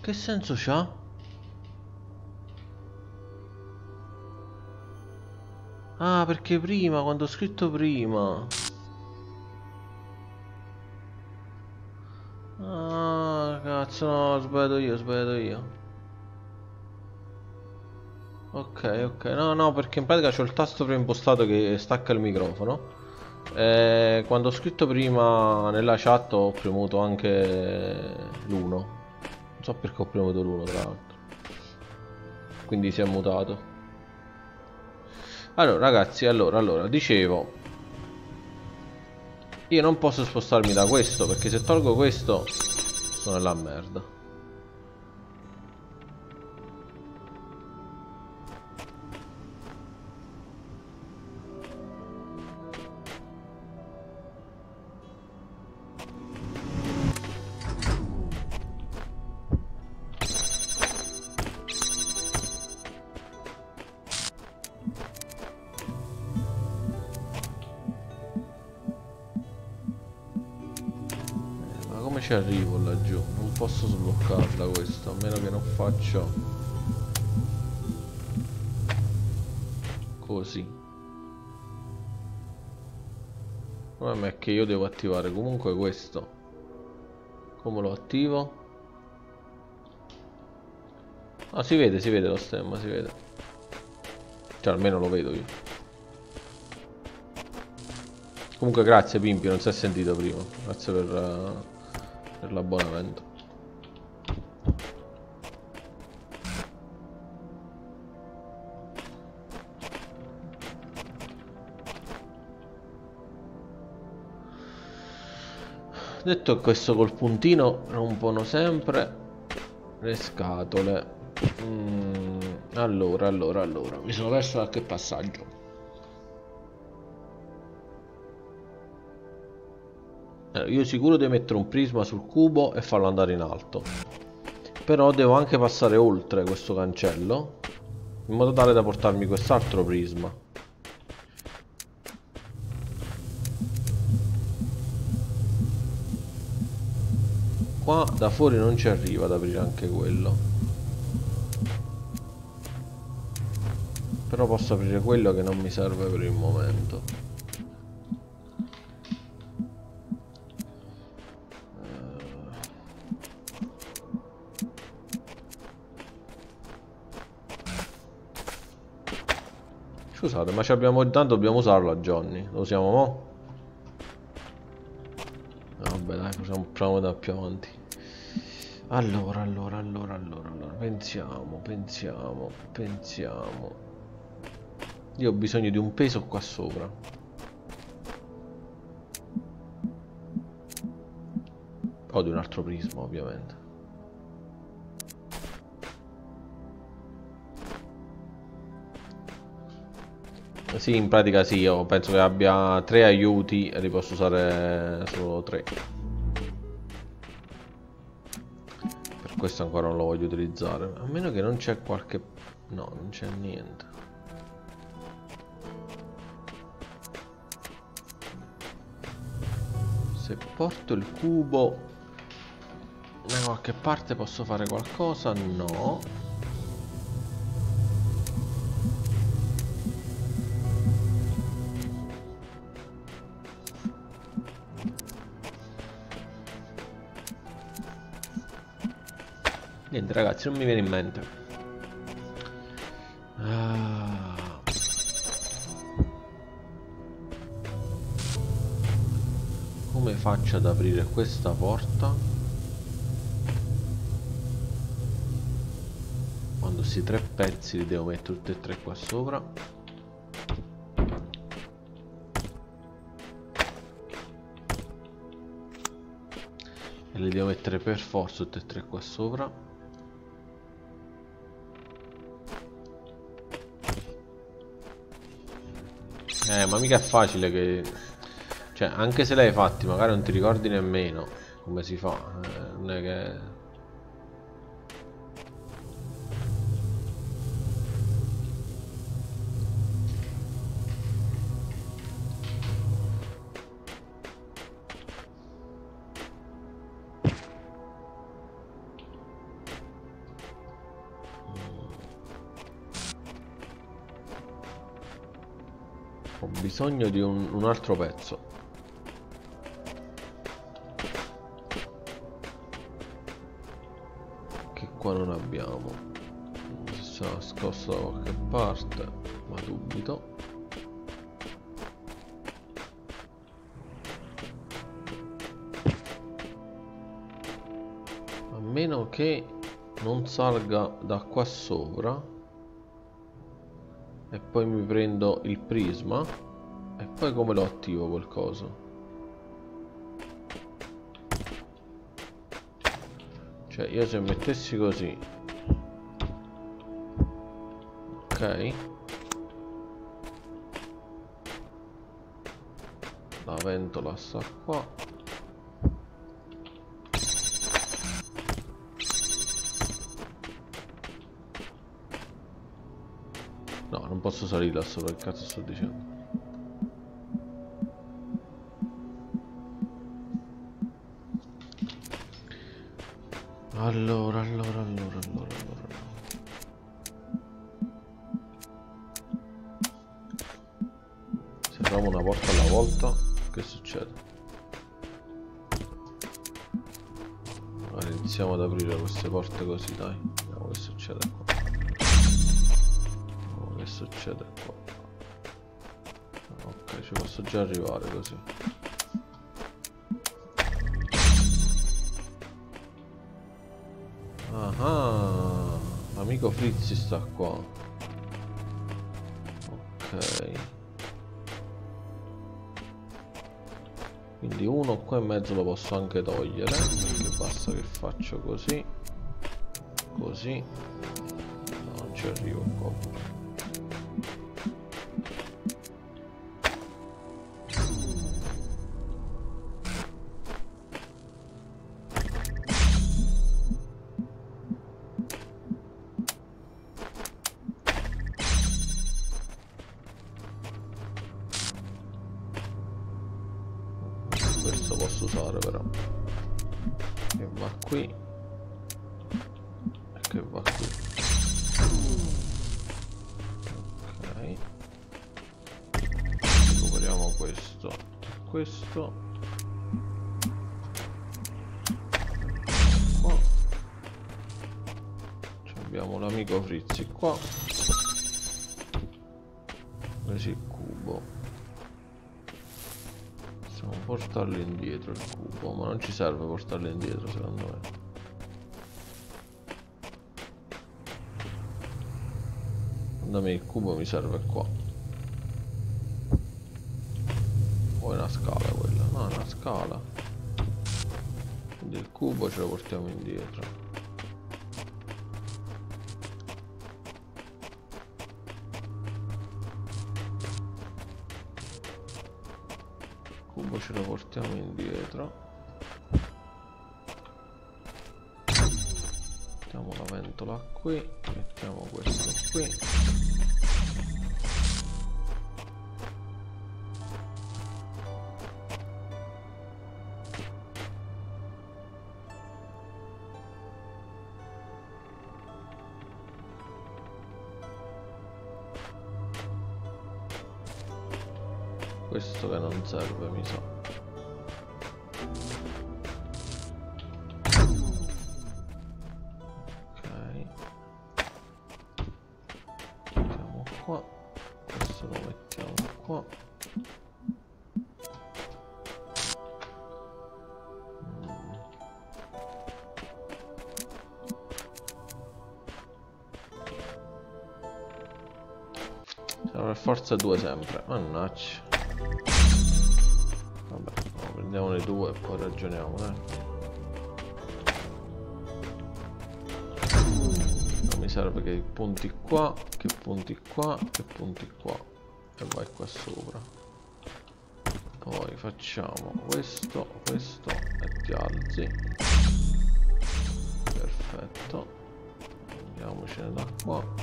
Che senso c'ha? Ah, perché prima, quando ho scritto prima. Ah, cazzo, no, ho sbagliato io, ho sbagliato io. Ok, ok, no, no, perché in pratica c'ho il tasto preimpostato che stacca il microfono. E quando ho scritto prima nella chat ho premuto anche l'1. Non so perché ho premuto l'1 tra l'altro. Quindi si è mutato. Allora ragazzi, allora, allora, dicevo Io non posso spostarmi da questo Perché se tolgo questo Sono nella merda posso sbloccarla questa a meno che non faccio così. Il problema è che io devo attivare comunque questo. Come lo attivo? Ah si vede si vede lo stemma si vede. Cioè almeno lo vedo io. Comunque grazie Pimpi non si è sentito prima. Grazie per uh per l'abbonamento detto questo col puntino rompono sempre le scatole. Mm, allora allora allora. Mi sono perso qualche passaggio. Eh, io sicuro devo mettere un prisma sul cubo e farlo andare in alto. Però devo anche passare oltre questo cancello in modo tale da portarmi quest'altro prisma qua da fuori non ci arriva ad aprire anche quello però posso aprire quello che non mi serve per il momento Scusate, ma ci abbiamo tanto dobbiamo usarlo a Johnny. Lo usiamo mo? Facciamo da più avanti. Allora, allora, allora, allora, allora, pensiamo, pensiamo, pensiamo. Io ho bisogno di un peso qua sopra. O di un altro prisma, ovviamente. Sì, in pratica sì, io penso che abbia tre aiuti e li posso usare solo tre. Questo ancora non lo voglio utilizzare. A meno che non c'è qualche... No, non c'è niente. Se porto il cubo da qualche parte posso fare qualcosa? No. Niente ragazzi, non mi viene in mente. Ah. Come faccio ad aprire questa porta? Quando questi tre pezzi li devo mettere tutti e tre qua sopra. E li devo mettere per forza tutti e tre qua sopra. Eh, ma mica è facile che... Cioè, anche se l'hai fatti, magari non ti ricordi nemmeno come si fa. Eh, non è che... bisogno di un, un altro pezzo. Che qua non abbiamo. Si sta nascosto da qualche parte, ma dubito. A meno che non salga da qua sopra e poi mi prendo il prisma poi come lo attivo quel coso? Cioè io se mettessi così. Ok. La ventola sta qua. Non posso salire là sopra, che cazzo sto dicendo? Allora, allora, allora, allora, allora. Se apriamo una porta alla volta, che succede? Allora, iniziamo ad aprire queste porte così, dai. Vediamo che succede qua succede qua ok ci posso già arrivare così amico Frizzi sta qua. Ok. Quindi uno qua in mezzo lo posso anche togliere. Basta che faccio così. Così. Non ci arrivo qua serve portarlo indietro secondo me. Me il cubo mi serve qua ventola qui mettiamo questo qui. Questo che non serve mi sa forza due sempre. Mannaggia vabbè prendiamo le due e poi ragioniamo eh. mi serve che punti qua che punti qua che punti qua. E vai qua sopra. Poi facciamo questo questo e ti alzi. Perfetto. Andiamocene da qua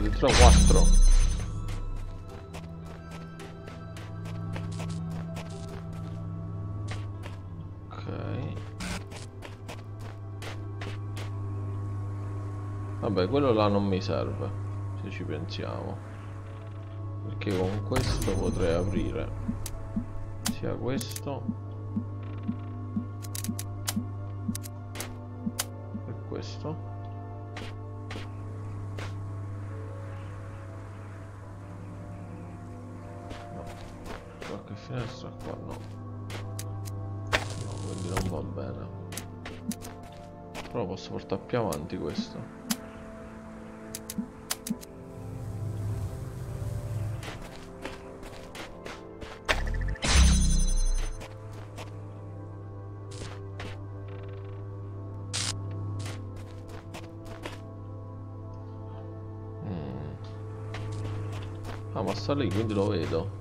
ne 4 ok. Vabbè quello là non mi serve se ci pensiamo. Perché con questo potrei aprire sia questo avanti questo Mm. Ah ma sta lì quindi lo vedo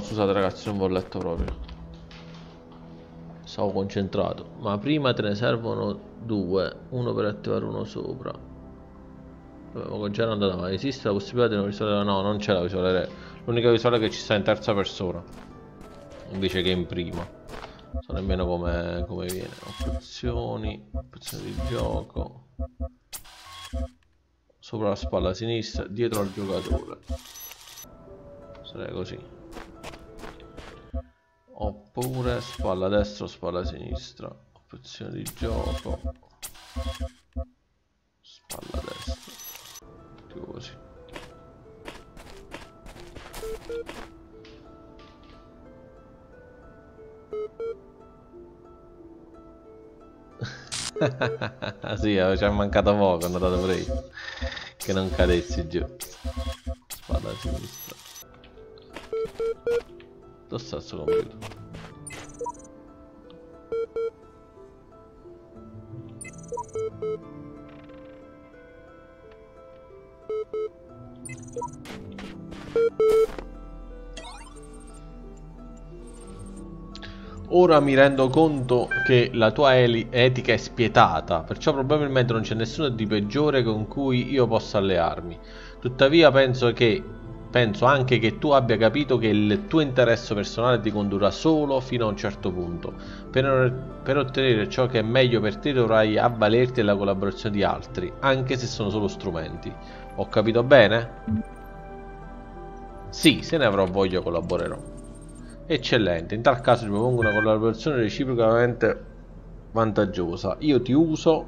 scusate ragazzi, non vi ho letto proprio. Stavo concentrato. Ma prima te ne servono due. Uno per attivare uno sopra. Vabbè, già non andata mai. Esiste la possibilità di una visuale? No, non c'è la visuale. L'unica visuale che ci sta in terza persona. Invece che in prima. Non so nemmeno come, come viene. Opzioni. Opzioni di gioco. Sopra la spalla sinistra, dietro al giocatore. Sarei così. Oppure spalla destra o spalla sinistra. Opzioni di gioco. Spalla destra. Più così. sì, eh, ci è mancato poco, ho notato pure io. Che non cadessi giù. Spalla sinistra. Dove sta sto computer? Ora mi rendo conto che la tua etica è spietata, perciò probabilmente non c'è nessuno di peggiore con cui io possa allearmi. Tuttavia penso che penso anche che tu abbia capito che il tuo interesse personale ti condurrà solo fino a un certo punto. Per, per ottenere ciò che è meglio per te dovrai avvalerti della collaborazione di altri, anche se sono solo strumenti. Ho capito bene? Sì, se ne avrò voglia collaborerò. Eccellente, in tal caso ti propongo una collaborazione reciprocamente vantaggiosa. Io ti uso,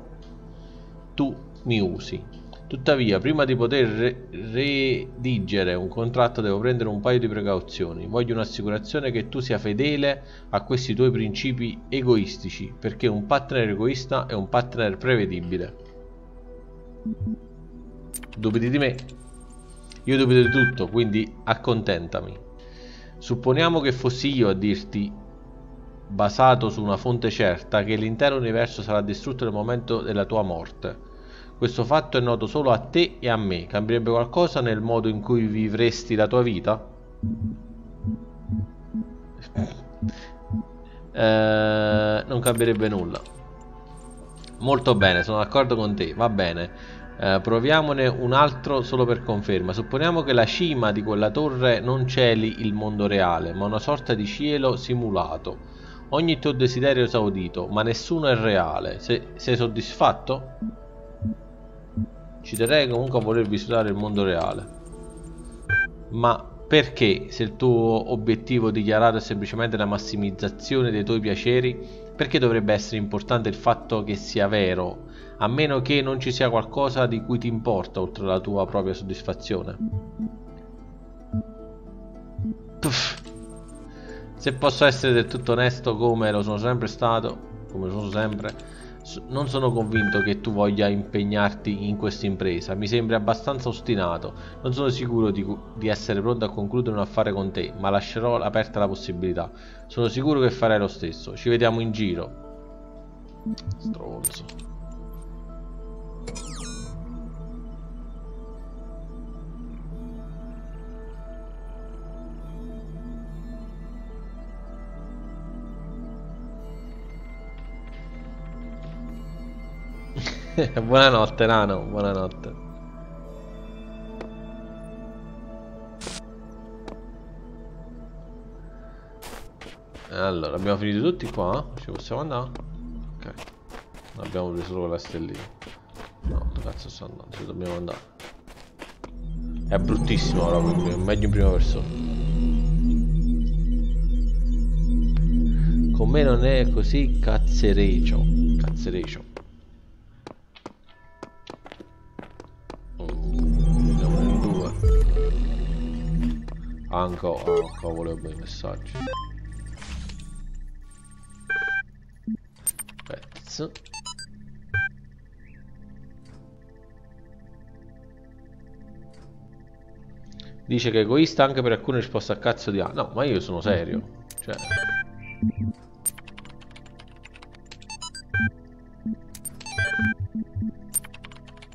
tu mi usi. Tuttavia, prima di poter re- redigere un contratto devo prendere un paio di precauzioni. Voglio un'assicurazione che tu sia fedele a questi tuoi principi egoistici, perché un partner egoista è un partner prevedibile. Dubiti di me? Io dubito di tutto, quindi accontentami. Supponiamo che fossi io a dirti, basato su una fonte certa, che l'intero universo sarà distrutto nel momento della tua morte. Questo fatto è noto solo a te e a me. Cambierebbe qualcosa nel modo in cui vivresti la tua vita? Eh, non cambierebbe nulla. Molto bene, sono d'accordo con te. Va bene. Eh, proviamone un altro solo per conferma. Supponiamo che la cima di quella torre non celi il mondo reale, ma una sorta di cielo simulato. Ogni tuo desiderio esaudito, ma nessuno è reale. Se- sei soddisfatto? Ci terrei comunque a voler visitare il mondo reale. Ma perché, se il tuo obiettivo dichiarato è semplicemente la massimizzazione dei tuoi piaceri, perché dovrebbe essere importante il fatto che sia vero, a meno che non ci sia qualcosa di cui ti importa oltre la tua propria soddisfazione? Puff. Se posso essere del tutto onesto come lo sono sempre stato, come sono sempre, non sono convinto che tu voglia impegnarti in questa impresa. Mi sembri abbastanza ostinato. Non sono sicuro di, di, essere pronto a concludere un affare con te, ma lascerò aperta la possibilità. Sono sicuro che farai lo stesso. Ci vediamo in giro. Stronzo. buonanotte nano, buonanotte. Allora, abbiamo finito tutti qua? Ci possiamo andare? Ok. Abbiamo preso solo la stellina. No, dove cazzo sta andando? Ci dobbiamo andare. È bruttissimo proprio, è meglio in prima persona. Con me non è così cazzerecio. Cazzerecio. Ancora, oh, ancora volevo i messaggi. Pezzo. Dice che è egoista anche per alcune risposte a cazzo di A. No, ma io sono serio. Cioè...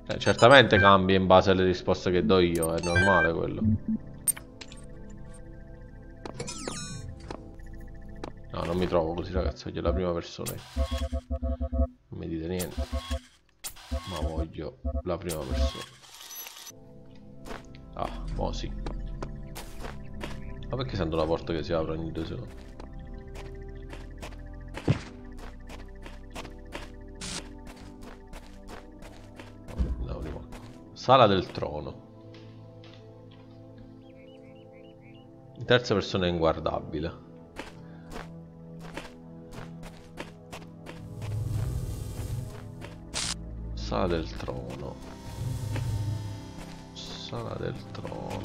Eh, certamente cambia in base alle risposte che do io, è normale quello. Non mi trovo così ragazzi, voglio la prima persona. Non mi dite niente. Ma voglio la prima persona. Ah, oh sì. Ma perché sento la porta che si apre ogni due secondi? Sala del trono. In terza persona è inguardabile. Sala del trono. Sala del trono.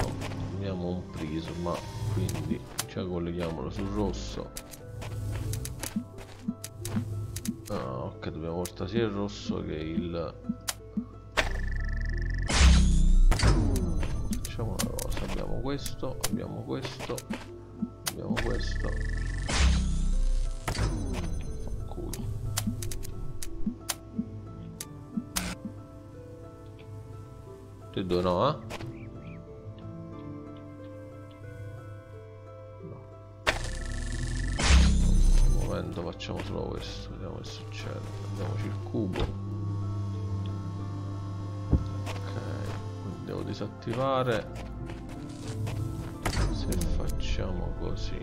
Abbiamo un prisma Quindi ci colleghiamolo sul rosso. Ah, Ok dobbiamo portare sia il rosso che il Facciamo una cosa Abbiamo questo Abbiamo questo Abbiamo questo e no, eh? No. Un momento facciamo solo questo, vediamo che succede. Prendiamoci il cubo. Ok, quindi devo disattivare. Se facciamo così.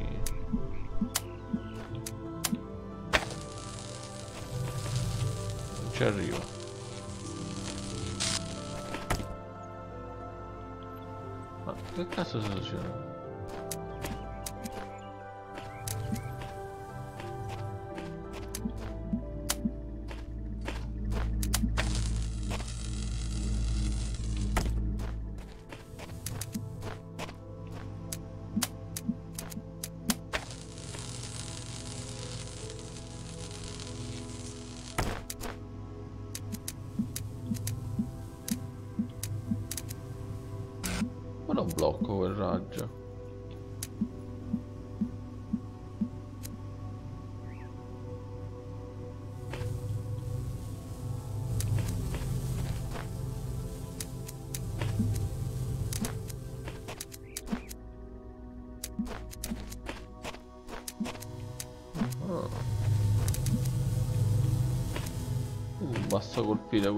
Non ci arriva. Che cazzo sta succedendo? colpire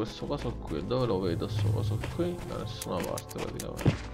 questo coso qui? Dove lo vedo questo coso qui? Da nessuna parte praticamente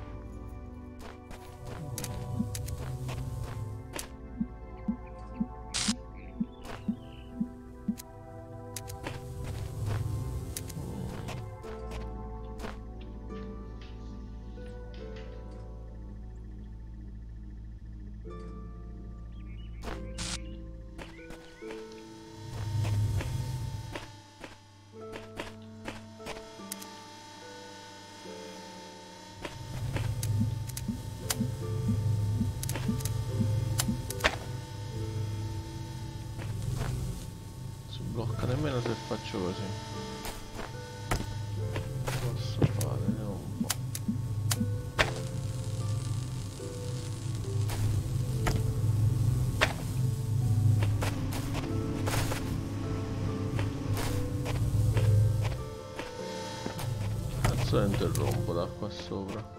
interrompo da qua sopra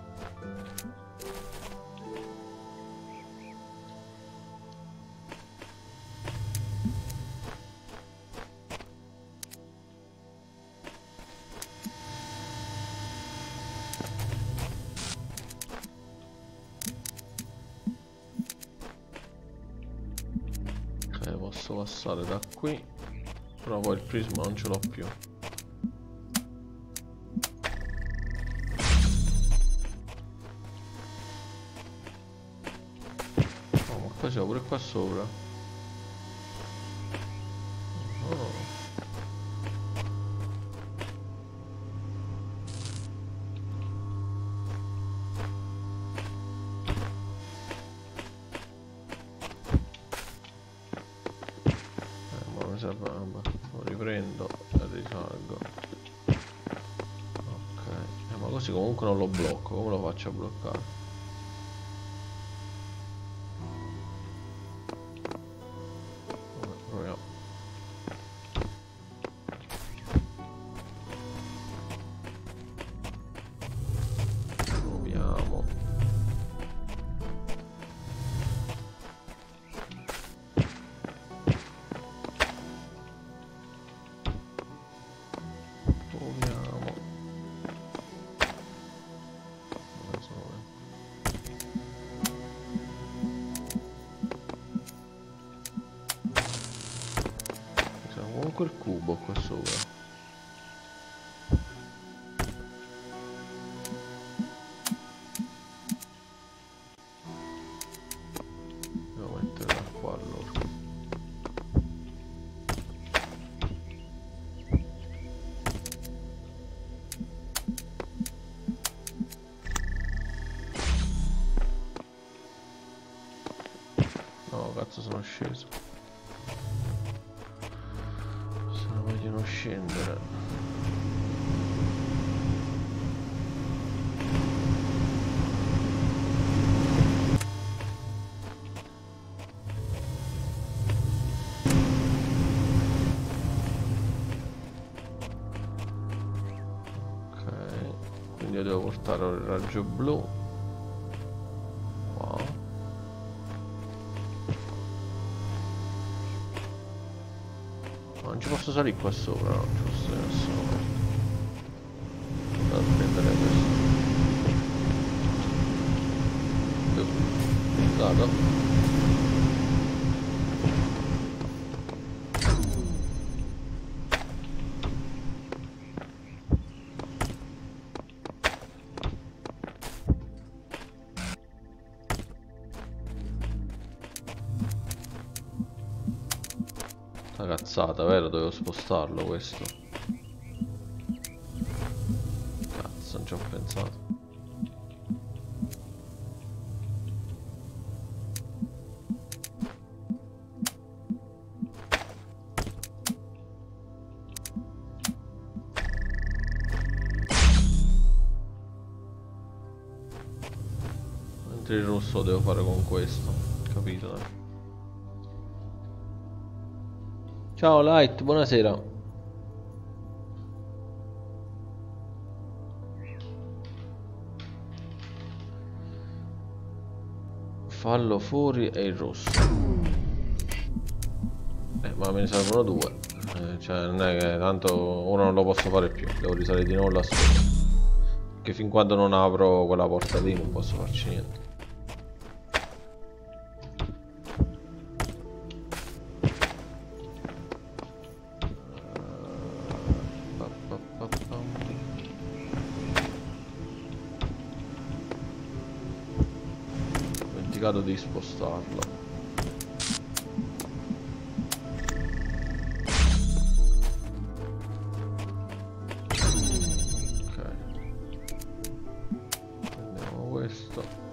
passare da qui però poi il prisma non ce l'ho più ma qua c'è pure qua sopra comunque non lo blocco come lo faccio a bloccare raggio blu. Posso salire qua sopra, cazzata, vero? Dovevo spostarlo questo. Cazzo, non ci ho pensato. Mentre il rosso devo fare con questo, capito? Eh? Ciao Light, buonasera. Fallo fuori e il rosso. Eh, ma me ne servono due. Eh, cioè, non è che tanto uno non lo posso fare più. Devo risalire di nuovo là sopra. Che fin quando non apro quella porta lì non posso farci niente. modo di spostarlo ok. Questo.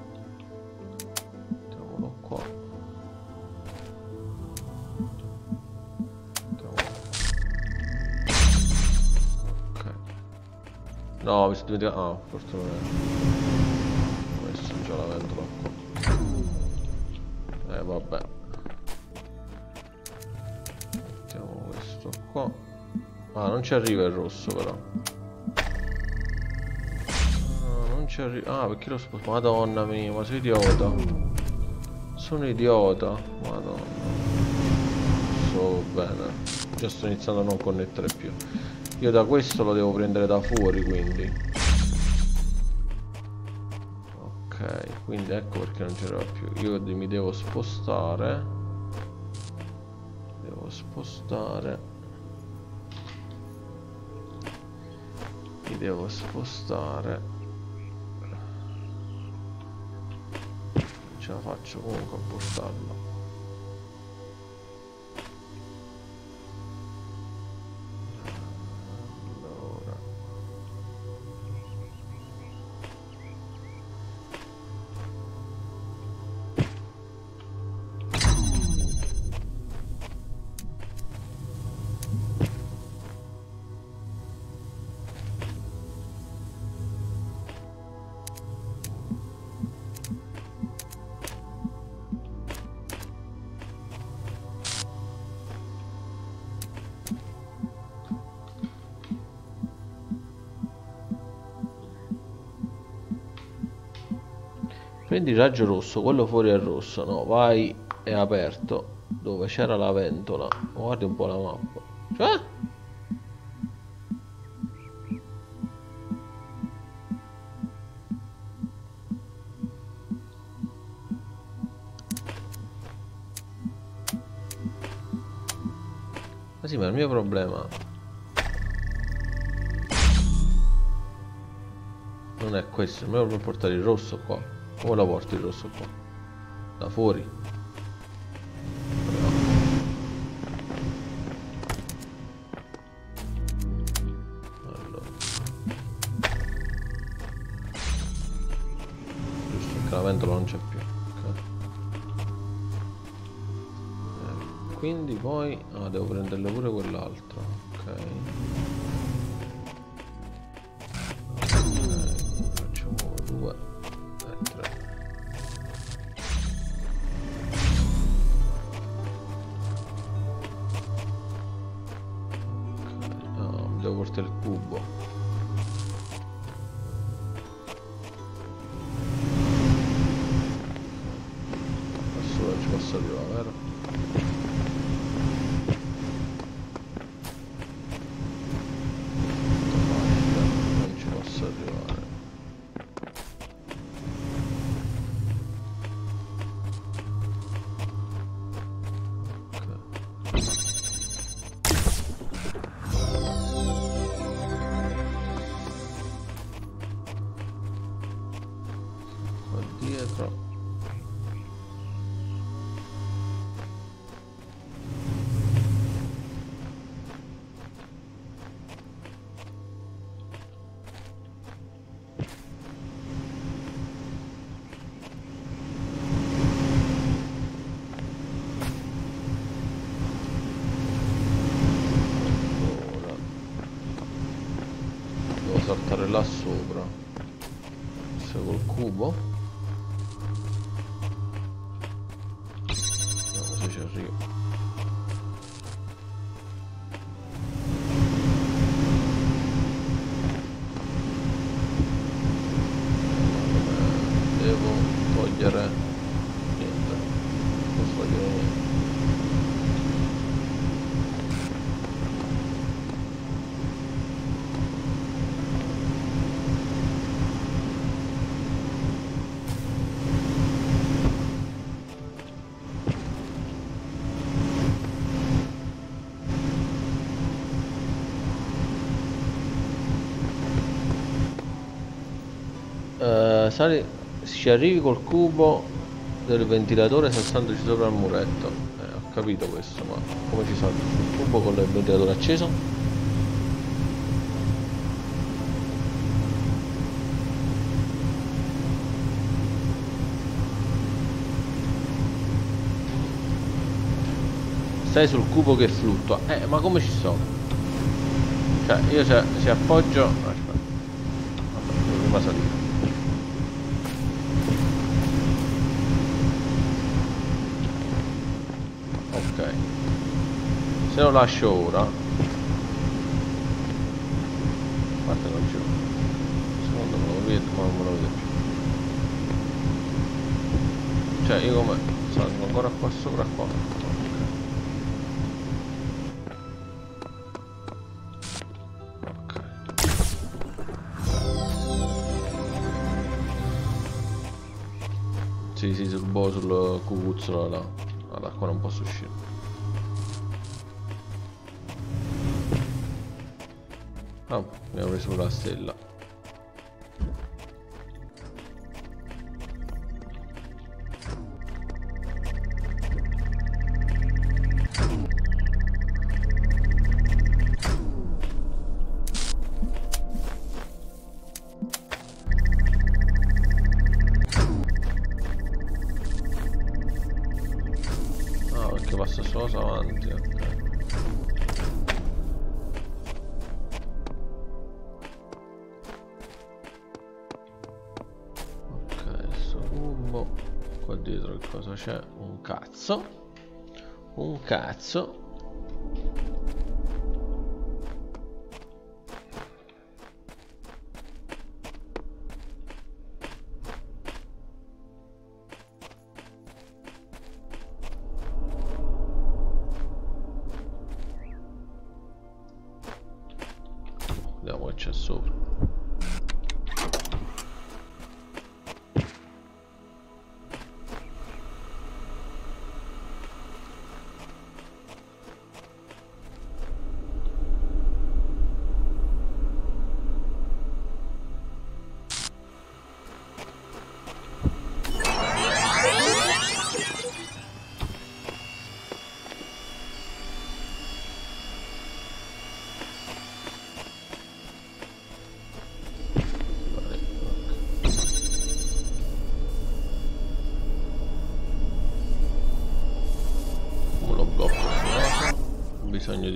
No mi sto dimenticando ah forse non è questo già l'avendo qua Vabbè. Mettiamo questo qua. Ah, non ci arriva il rosso però. Ah, non ci arriva. Ah, perché lo sposto? Madonna mia, ma sei idiota. Sono idiota. Madonna. So bene. Già sto iniziando a non connettere più. Io da questo lo devo prendere da fuori quindi. Quindi ecco perché non c'era più. Io mi devo spostare. Devo spostare. Mi devo spostare. Ce la faccio comunque a portarlo. Prendi il raggio rosso quello fuori è rosso no vai è aperto dove c'era la ventola. Guardi un po' la mappa. Cioè? Ma sì, ma il mio problema. Non è questo, il mio problema è portare il rosso qua. Come la porti il rosso qua? Da fuori. Giusto, che la ventola non c'è più. Okay. Eh, quindi poi... Ah, devo prenderle pure là sopra. Se col cubo. Vediamo se ci arrivo sali, ci arrivi col cubo del ventilatore saltandoci sopra il muretto. Eh, ho capito questo ma come ci salto sul cubo con il ventilatore acceso? Stai sul cubo che fluttua. Eh ma come ci sono? Cioè io se, se appoggio fa salire ok se lo lascio ora. A parte non c'è secondo me lo vedo ma non me lo vedo più. Cioè io come salgo ancora qua sopra qua. Sì, sì, sul boh, sul cucuzzolo là. Allora, qua non posso uscire. Ha preso la stella. Cazzo. Un cazzo.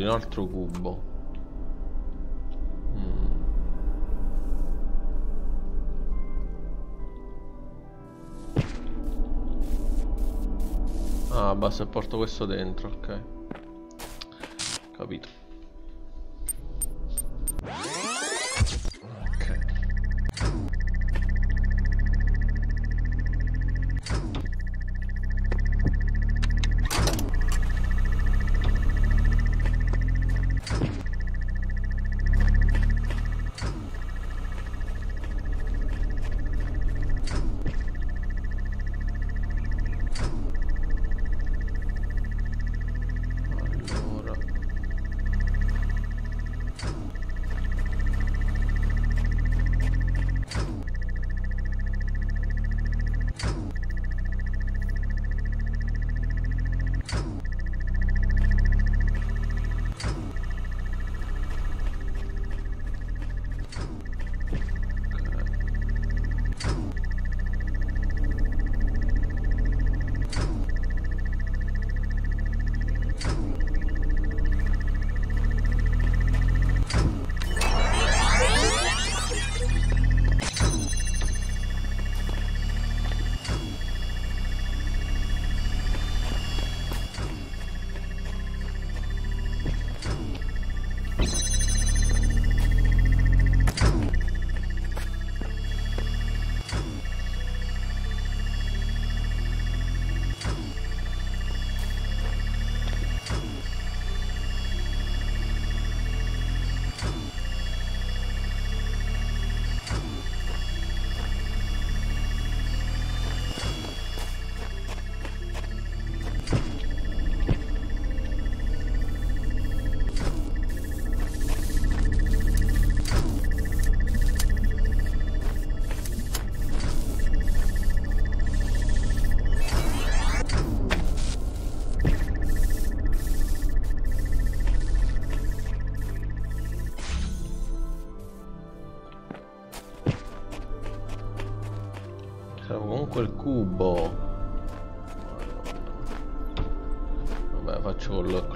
Un altro cubo. Mm. Ah, basta, porto questo dentro, ok. Capito.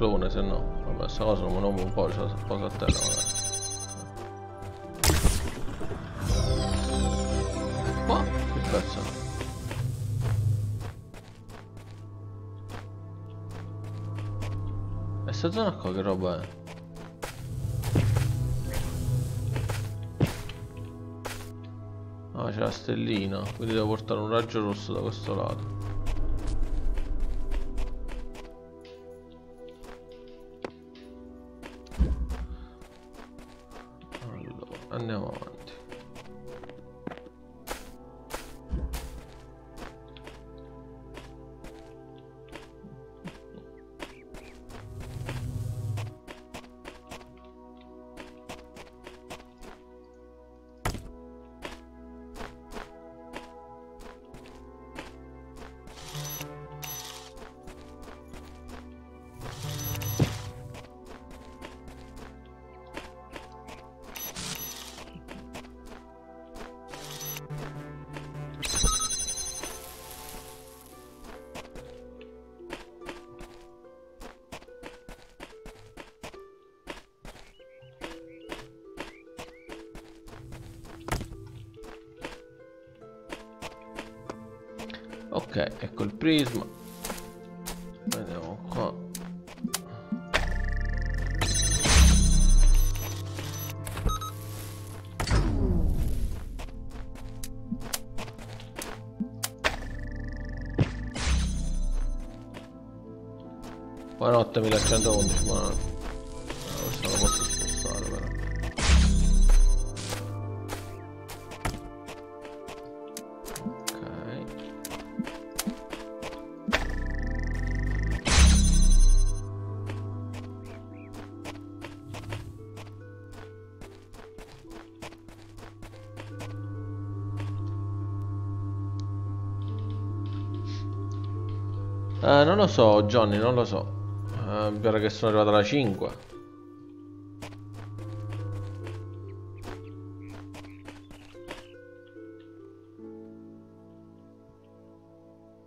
clone se no. Vabbè sta cosa non muovo un po' c'è la cosa a terra vabbè ma che cazzo e sta zona qua che roba è? Ah c'è la stellina quindi devo portare un raggio rosso da questo lato. Buonanotte 1111, buonanotte. No, questo lo posso spostare però. Eh, non lo so, Johnny, non lo so. Mi pare che sono arrivato alla 5.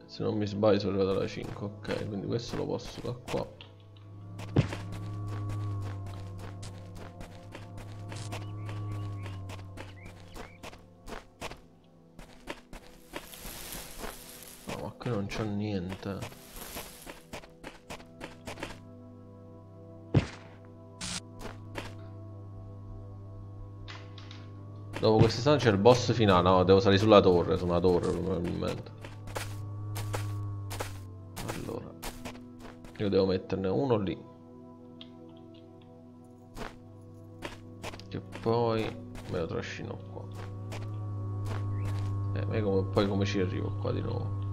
Se non mi sbaglio sono arrivato alla 5, ok, quindi questo lo posso da qua. Stanza c'è il boss finale, no, devo salire sulla torre, su una torre probabilmente. Allora, io devo metterne uno lì. E poi me lo trascino qua. Eh, ma come- poi come ci arrivo qua di nuovo?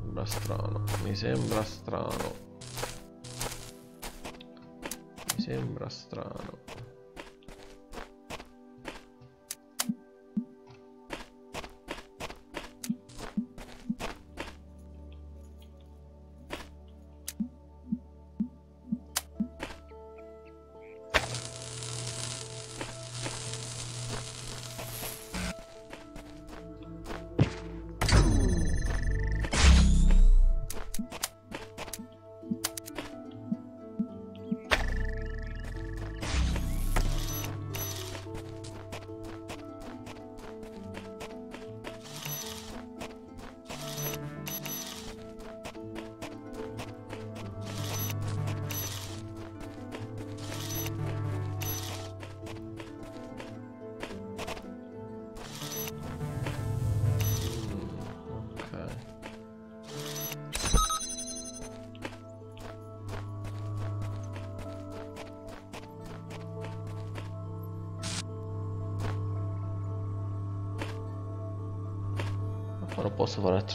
Sembra strano, mi sembra strano. Sembra strano.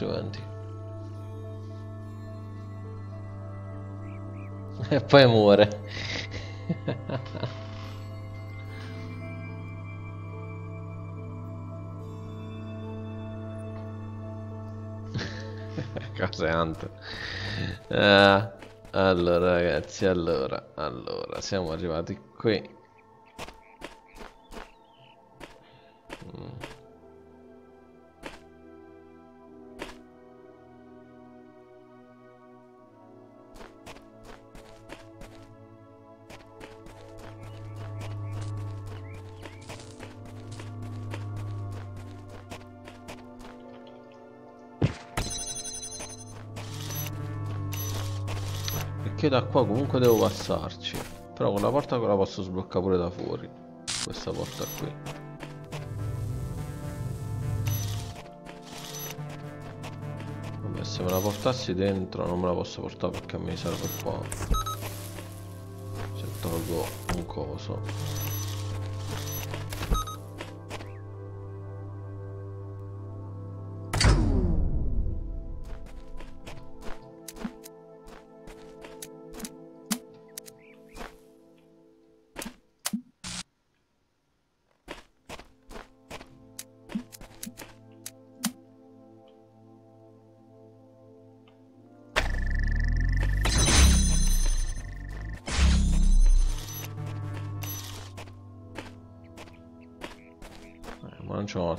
Fare altrimenti. E poi muore. Caseante. Eh, allora ragazzi, allora, allora, siamo arrivati qui. Da qua comunque devo passarci. Però con la porta la posso sbloccare pure da fuori. Questa porta qui. Vabbè, se me la portassi dentro non me la posso portare perché mi serve qua. Se tolgo un coso.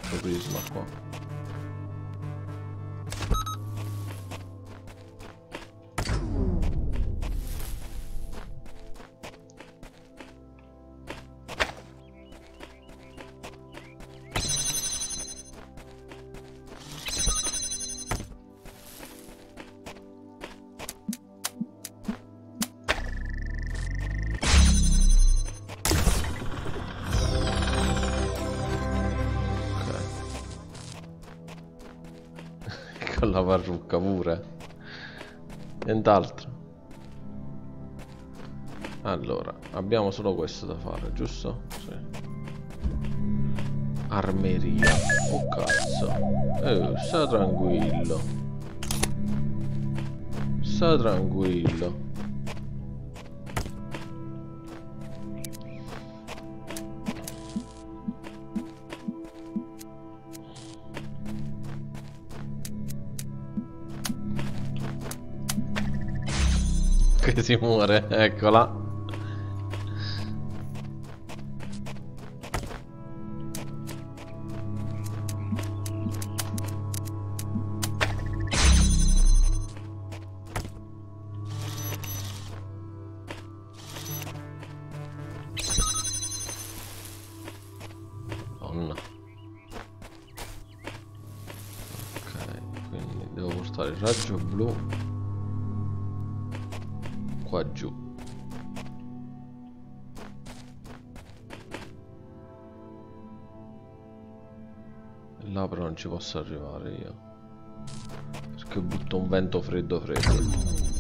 C'è un altro prisma parrucca pure. Nient'altro. Allora abbiamo solo questo da fare giusto? Sì. armeria. Oh cazzo. Eh, sta tranquillo. Sta tranquillo muore, eccola. Posso arrivare io. Perché butto un vento freddo freddo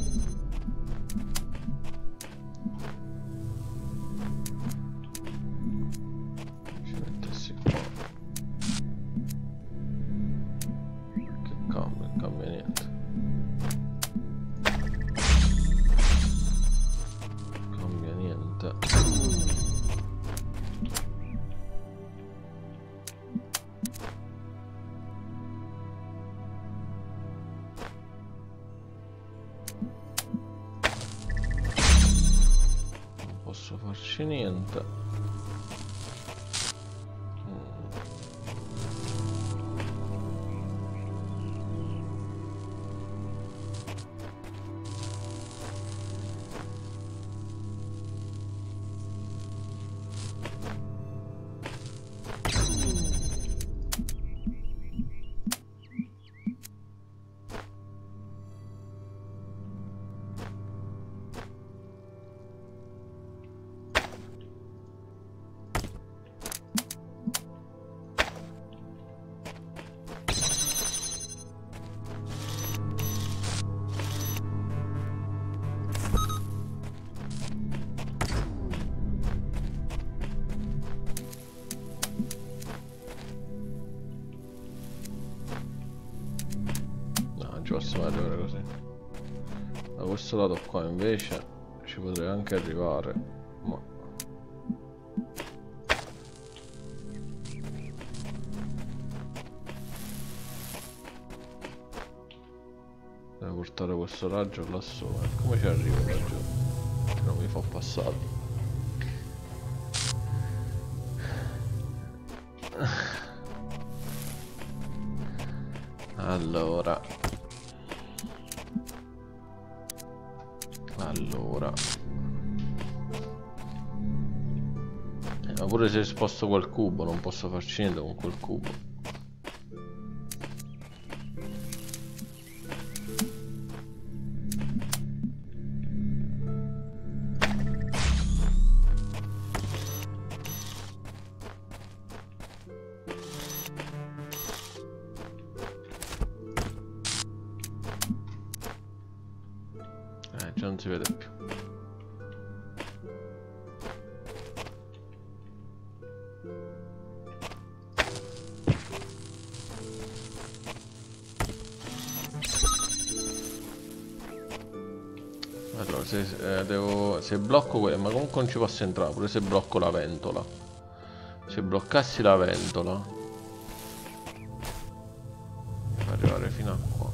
posso arrivare così. Da questo lato qua invece ci potrei anche arrivare ma devo portare questo raggio lassù come ci arrivo laggiù che non mi fa passare. Allora se sposto quel cubo non posso farci niente con quel cubo comunque non ci posso entrare, pure se blocco la ventola. Se bloccassi la ventola arrivare fino a qua.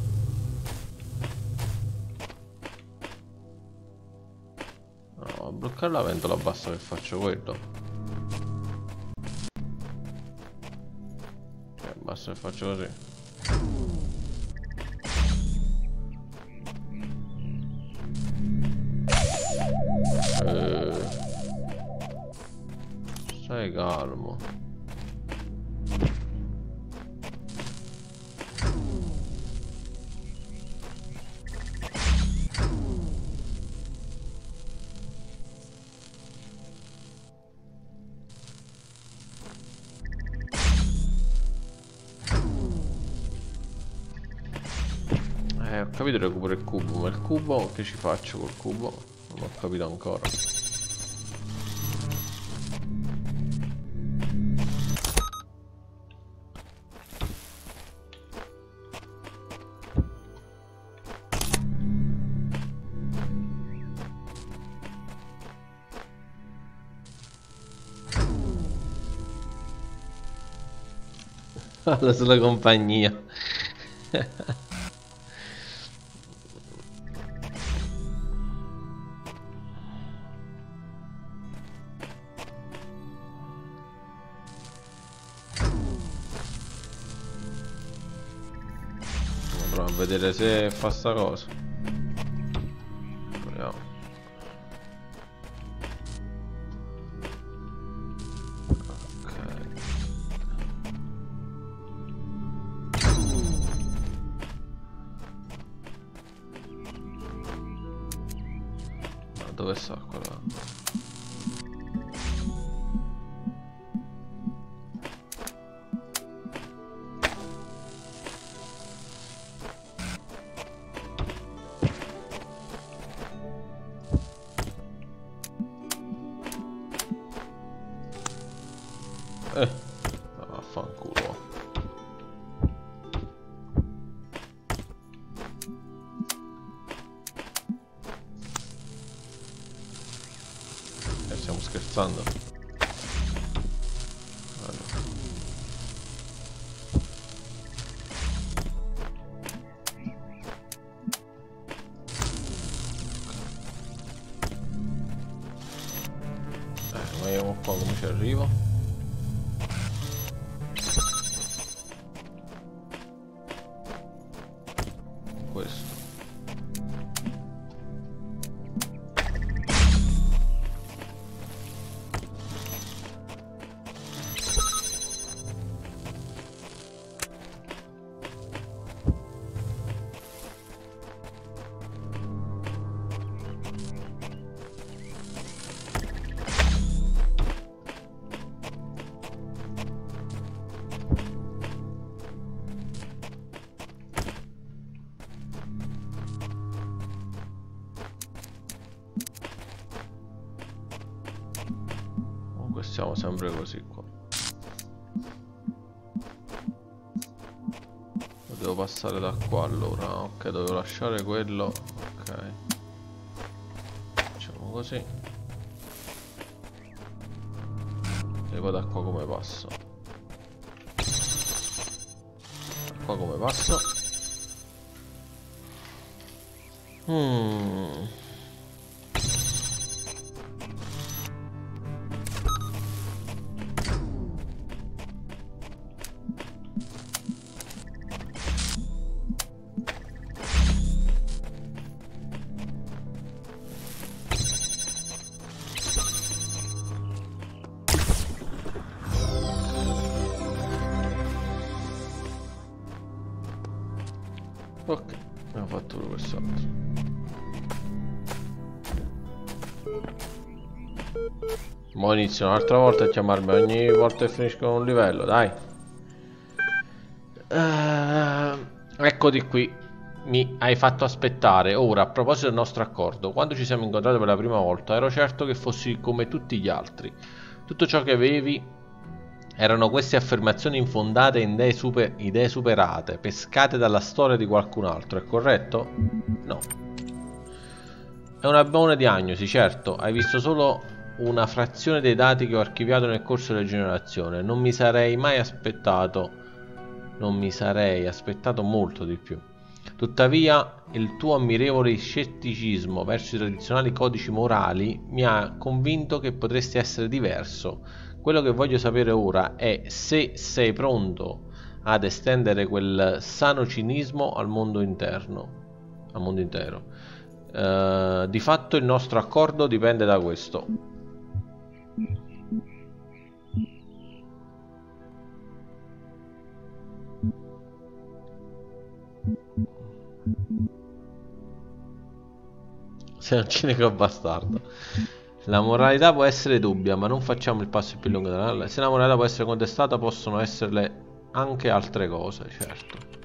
No, a bloccare la ventola basta che faccio quello. Eh, basta che faccio così. Cubo, che ci faccio col cubo? Non ho capito ancora. Alla sola compagnia. vedere se fa sta cosa. Eh, vaffanculo. Eh, stiamo scherzando. Passare da qua allora. Ok, devo lasciare quello. Ok. Facciamo così. E poi da qua come passo? Mo inizio un'altra volta a chiamarmi ogni volta che finisco un livello, dai. Eh, eccoti qui. mi hai fatto aspettare. Ora, a proposito del nostro accordo, quando ci siamo incontrati per la prima volta, ero certo che fossi come tutti gli altri. Tutto ciò che avevi erano queste affermazioni infondate in idee, super, idee superate, pescate dalla storia di qualcun altro, è corretto? No. È una buona diagnosi, certo. Hai visto solo una frazione dei dati che ho archiviato nel corso della generazione. Non mi sarei mai aspettato... Non mi sarei aspettato molto di più. Tuttavia, il tuo ammirevole scetticismo verso i tradizionali codici morali mi ha convinto che potresti essere diverso. Quello che voglio sapere ora è se sei pronto ad estendere quel sano cinismo al mondo interno, al mondo intero. Uh, di fatto il nostro accordo dipende da questo. Sei un cinico bastardo. La moralità può essere dubbia, ma non facciamo il passo più lungo della... Se la moralità può essere contestata, possono esserle anche altre cose, certo.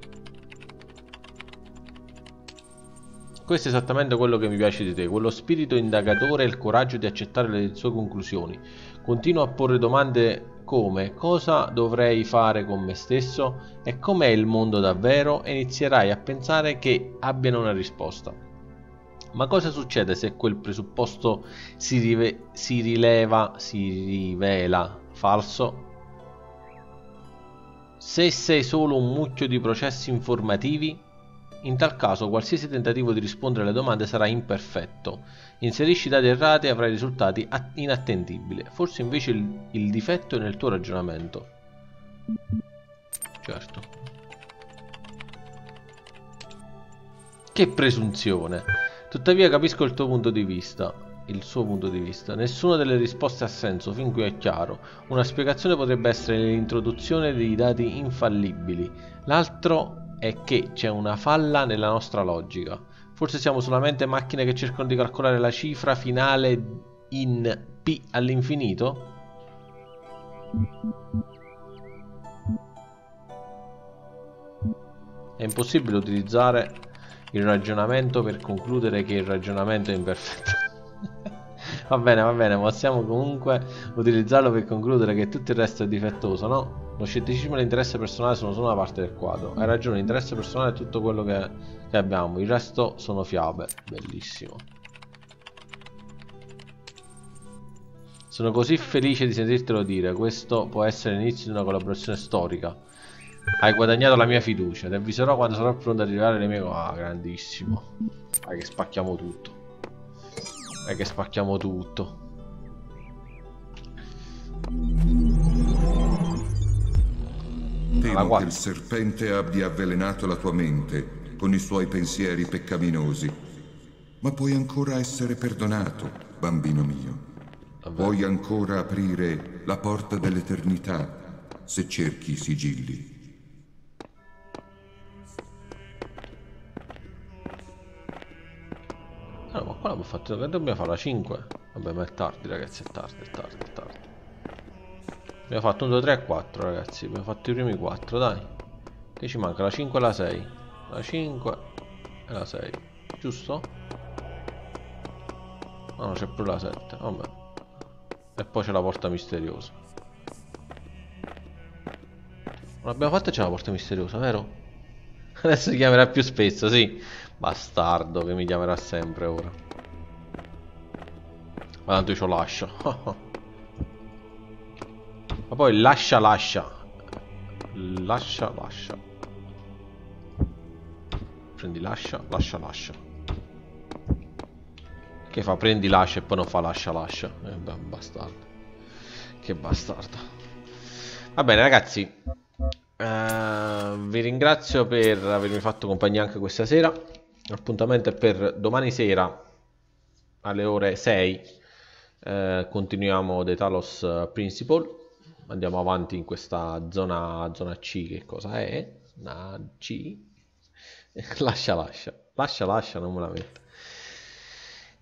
Questo è esattamente quello che mi piace di te, quello spirito indagatore e il coraggio di accettare le sue conclusioni. Continua a porre domande come cosa dovrei fare con me stesso e com'è il mondo davvero inizierai a pensare che abbiano una risposta. Ma cosa succede se quel presupposto si, rive si rileva, si rivela falso? Se sei solo un mucchio di processi informativi, in tal caso qualsiasi tentativo di rispondere alle domande sarà imperfetto. Inserisci dati errati e avrai risultati inattendibili. Forse invece il, il difetto è nel tuo ragionamento. Certo. Che presunzione. Tuttavia capisco il tuo punto di vista, il suo punto di vista. Nessuna delle risposte ha senso, fin qui è chiaro. Una spiegazione potrebbe essere l'introduzione di dati infallibili. L'altro è che c'è una falla nella nostra logica. Forse siamo solamente macchine che cercano di calcolare la cifra finale in P all'infinito? È impossibile utilizzare il ragionamento per concludere che il ragionamento è imperfetto. va bene, va bene, possiamo comunque utilizzarlo per concludere che tutto il resto è difettoso, no? Lo scetticismo e l'interesse personale sono solo una parte del quadro. Hai ragione, l'interesse personale è tutto quello che, che abbiamo, il resto sono fiabe. Bellissimo. Sono così felice di sentirtelo dire, questo può essere l'inizio di una collaborazione storica. Hai guadagnato la mia fiducia. Ti avviserò quando sarò pronto ad arrivare le mie. Ah, grandissimo. Dai che spacchiamo tutto. Dai che spacchiamo tutto. Temo che il serpente abbia avvelenato la tua mente con i suoi pensieri peccaminosi. Ma puoi ancora essere perdonato, bambino mio. Vabbè. Puoi ancora aprire la porta dell'eternità se cerchi i sigilli. Ah, ma qua l'abbiamo fatto, dobbiamo fare la 5? Vabbè, ma è tardi ragazzi, è tardi, è tardi, è tardi. Abbiamo fatto 1, 2, 3 e 4 ragazzi, abbiamo fatto i primi 4, dai. Che ci manca? La 5 e la 6. La 5 e la 6, giusto? No, c'è pure la 7, vabbè. E poi c'è la porta misteriosa. Non l'abbiamo fatta c'è la porta misteriosa, vero? Adesso si chiamerà più spesso, sì. Bastardo che mi chiamerà sempre ora. Ma tanto io ce lo lascio. Ma poi lascia lascia. Lascia lascia. Prendi lascia, lascia lascia. Che fa prendi lascia e poi non fa lascia lascia. Eh, bastardo. Che bastardo. Va bene ragazzi. Uh, vi ringrazio per avermi fatto compagnia anche questa sera l'appuntamento è per domani sera alle ore 6 eh, continuiamo The Talos Principle andiamo avanti in questa zona, zona C che cosa è? una C? lascia lascia lascia lascia non me la metto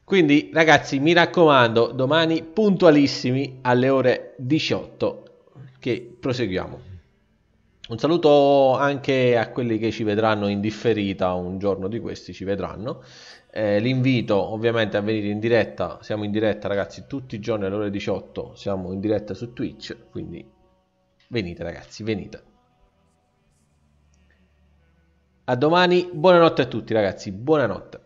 quindi ragazzi mi raccomando domani puntualissimi alle ore 18 che proseguiamo Un saluto anche a quelli che ci vedranno in differita, un giorno di questi ci vedranno. Eh, l'invito ovviamente a venire in diretta, siamo in diretta ragazzi tutti i giorni alle ore 18, siamo in diretta su Twitch, quindi venite ragazzi, venite. A domani, buonanotte a tutti ragazzi, buonanotte.